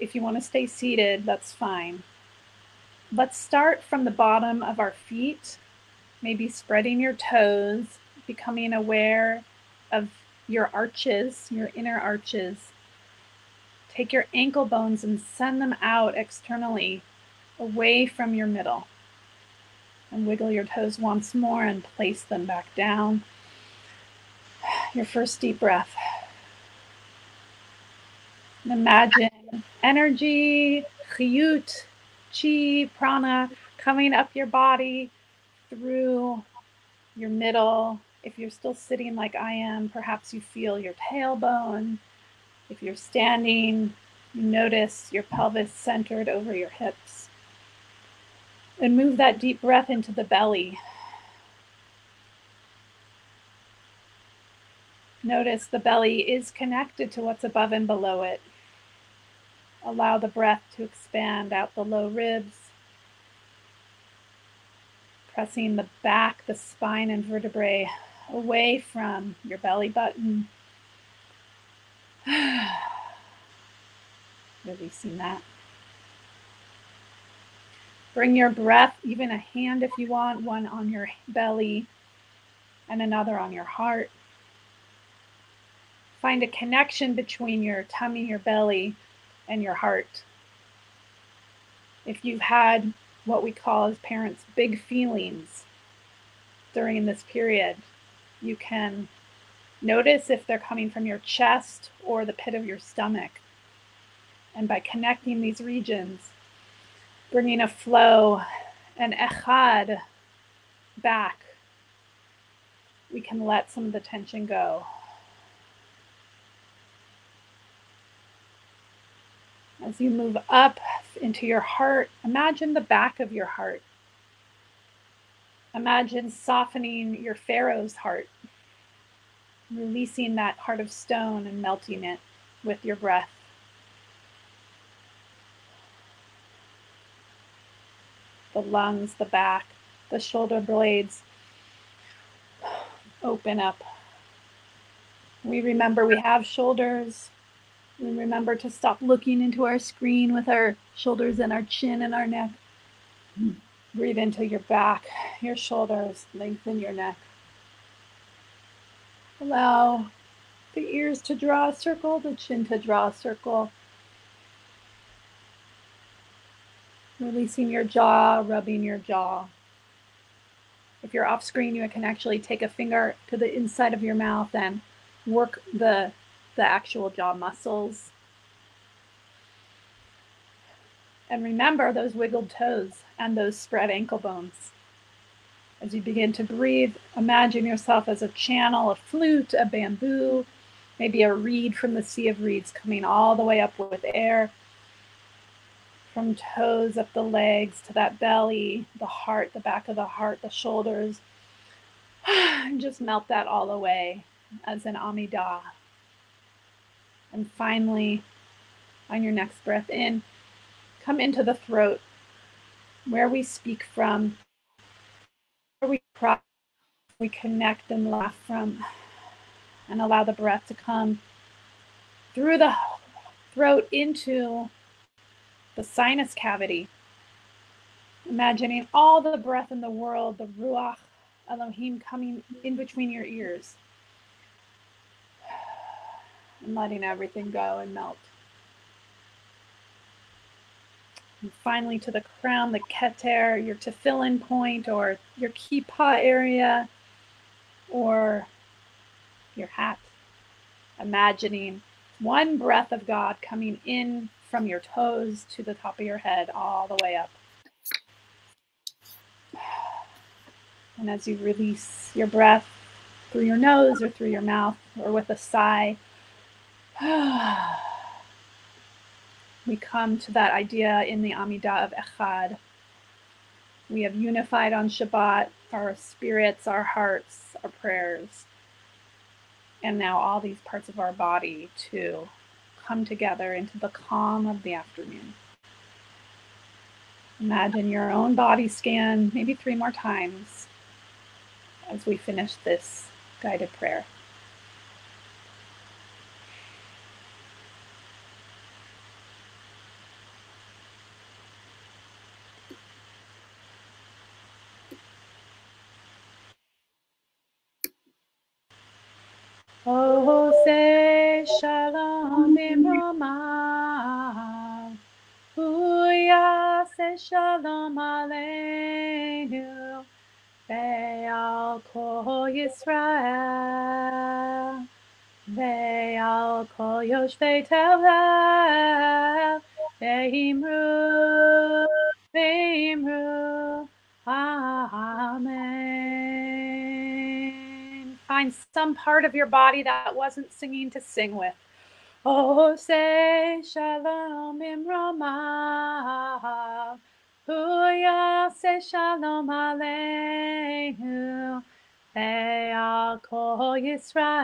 If you want to stay seated, that's fine. Let's start from the bottom of our feet, maybe spreading your toes, becoming aware of your arches, your inner arches Take your ankle bones and send them out externally away from your middle. And wiggle your toes once more and place them back down. Your first deep breath. And imagine energy, chiyut, chi, prana coming up your body through your middle. If you're still sitting like I am, perhaps you feel your tailbone if you're standing, you notice your pelvis centered over your hips. And move that deep breath into the belly. Notice the belly is connected to what's above and below it. Allow the breath to expand out the low ribs, pressing the back, the spine, and vertebrae away from your belly button Releasing that. Bring your breath, even a hand if you want, one on your belly and another on your heart. Find a connection between your tummy, your belly, and your heart. If you've had what we call as parents big feelings during this period, you can Notice if they're coming from your chest or the pit of your stomach. And by connecting these regions, bringing a flow, and echad back, we can let some of the tension go. As you move up into your heart, imagine the back of your heart. Imagine softening your Pharaoh's heart releasing that heart of stone and melting it with your breath. The lungs, the back, the shoulder blades open up. We remember we have shoulders. We remember to stop looking into our screen with our shoulders and our chin and our neck. Breathe into your back, your shoulders, lengthen your neck. Allow the ears to draw a circle, the chin to draw a circle. Releasing your jaw, rubbing your jaw. If you're off screen, you can actually take a finger to the inside of your mouth and work the, the actual jaw muscles. And remember those wiggled toes and those spread ankle bones. As you begin to breathe, imagine yourself as a channel, a flute, a bamboo, maybe a reed from the sea of reeds coming all the way up with air. from toes up the legs to that belly, the heart, the back of the heart, the shoulders. and just melt that all away as an Amida. And finally, on your next breath in, come into the throat, where we speak from, we cry, we connect and laugh from, and allow the breath to come through the throat into the sinus cavity. Imagining all the breath in the world, the Ruach Elohim coming in between your ears. And letting everything go and melt. And finally, to the crown, the keter, your tefillin point, or your kippah area, or your hat. Imagining one breath of God coming in from your toes to the top of your head, all the way up. And as you release your breath through your nose or through your mouth or with a sigh, we come to that idea in the Amidah of Echad. We have unified on Shabbat our spirits, our hearts, our prayers, and now all these parts of our body to come together into the calm of the afternoon. Imagine your own body scan maybe three more times as we finish this guided prayer. Oh, say bimroma. Huya say shalom aleinu. Ve'al kol Yisrael. Ve'al kol yoshvei tevel. Ve'imru. Ve'imru. Amen. Find some part of your body that wasn't singing to sing with. Oh, say shalom imrama. Huya say shalom aleinu. Ve'al kol Yisrael.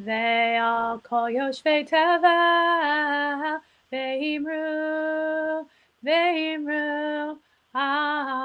Ve'al kol yoshvei tevel. Ve'imru. Ve'imru. Amen.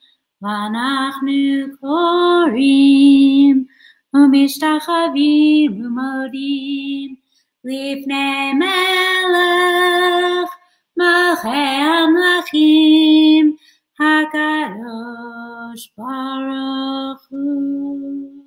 ואנחנו קוראים ומשתחווים ומודים. לפני מלך מלכי המלכים הקדוש ברוך הוא.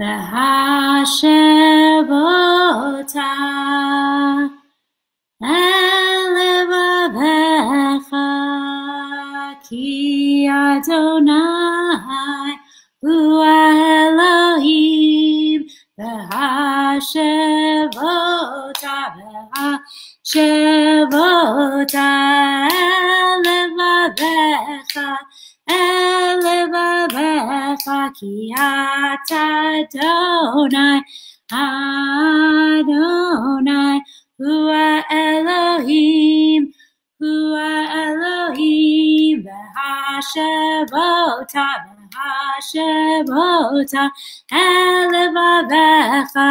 V'hashevota elevavecha ki Adonai hu Elohim. V'hashevota v'hashevota Kiat Adonai, Adonai, Hua Elohim, Hua Elohim, V'Hashavota, V'Hashavota, Elevavecha,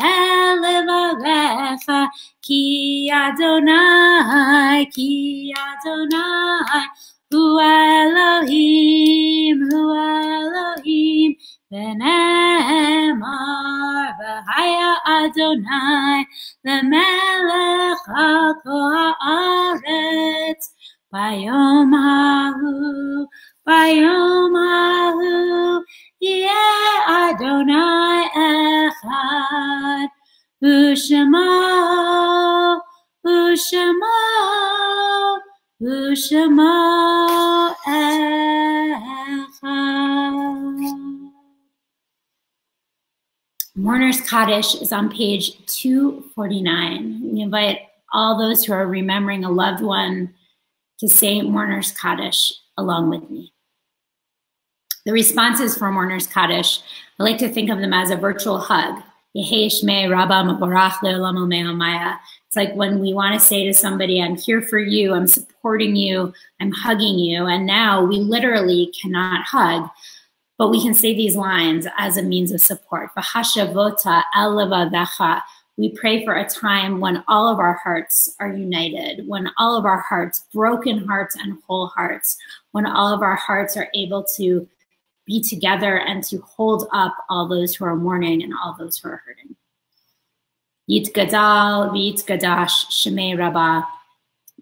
Elevavecha, Ki Adonai, Ki Adonai, כי אדוני, כי אדוני, הוא האלוהים, הוא האלוהים, ונאמר והיה אדוני למלך על כל הארץ ביום ההוא ביום ההוא יהיה אדוני אחד ושמו ושמו ושמו Mourner's Kaddish is on page 249. We invite all those who are remembering a loved one to say Mourner's Kaddish along with me. The responses for Mourner's Kaddish, I like to think of them as a virtual hug. it's like when we want to say to somebody, I'm here for you, I'm supporting you, I'm hugging you. And now we literally cannot hug, but we can say these lines as a means of support. We pray for a time when all of our hearts are united, when all of our hearts, broken hearts and whole hearts, when all of our hearts are able to be together and to hold up all those who are mourning and all those who are hurting. Yit gadal, v'yit gadash, shemei rabba,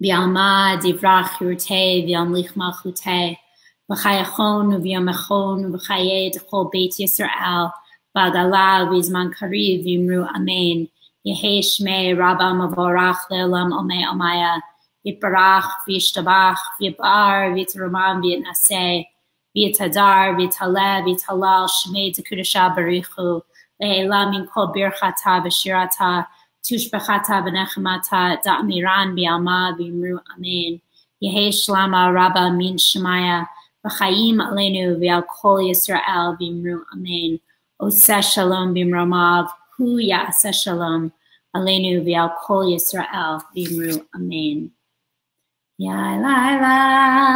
v'alma divrach yurte, v'yamlich malchute, v'chayachon, v'yamachon, v'chayed chol beit Yisrael, v'agala, v'izman kariv, v'imru amen, yehe shmei rabba mavorach le'olam omei omaya, v'yitbarach, v'yishtabach, v'yibar, v'yitrumam, v'yitnaseh, V'yitadar, v'yitaleh, v'yitalal, shmei tekudasha barichu, le'ela min kol birchata v'shirata, tushbechata v'nechemata, da'amiran v'yalma v'yimru amen. Yehe shlama rabba min shemaya, v'chayim alenu v'yal kol Yisrael v'yimru amen. Oseh shalom b'mromav, hu ya'aseh shalom, alenu v'yal kol Yisrael v'yimru amen. Ya la la la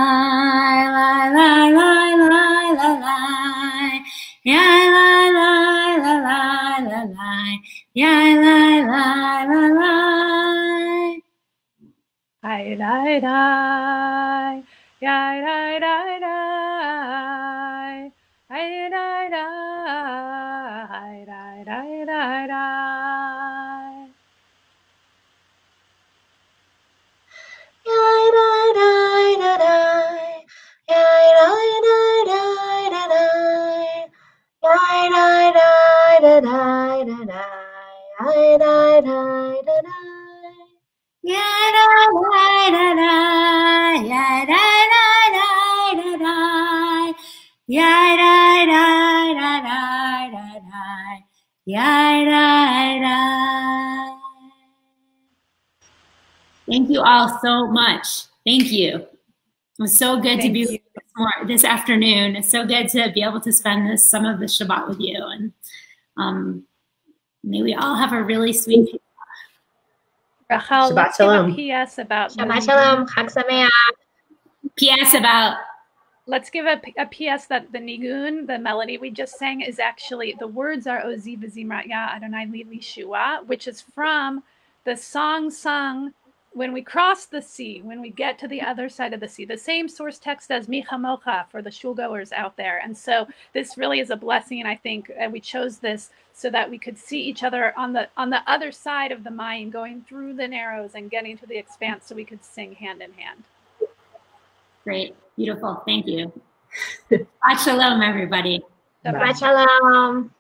la la la la la la la la la la la, yai la la la la. Hi, die, die, yai, die, die, die, hi, die, die, hi, die, die, die, die. Yai, die, die. Thank you all so much. Thank you. It was so good Thank to be you. with this afternoon. It's so good to be able to spend this some of the Shabbat with you. And um, may we all have a really sweet Rachel, Shabbat Shalom. PS about Shabbat Shalom. Chag Sameach. PS about Let's give a, a PS that the nigun, the melody we just sang, is actually the words are Ozi v'zimrat ya Adonai li shua, which is from the song sung when we cross the sea, when we get to the other side of the sea, the same source text as Mi Chamocha for the shulgoers out there. And so this really is a blessing, and I think and we chose this so that we could see each other on the on the other side of the mine, going through the narrows and getting to the expanse, so we could sing hand in hand. Great, beautiful, thank you. Shabbat shalom, everybody. Shabbat shalom.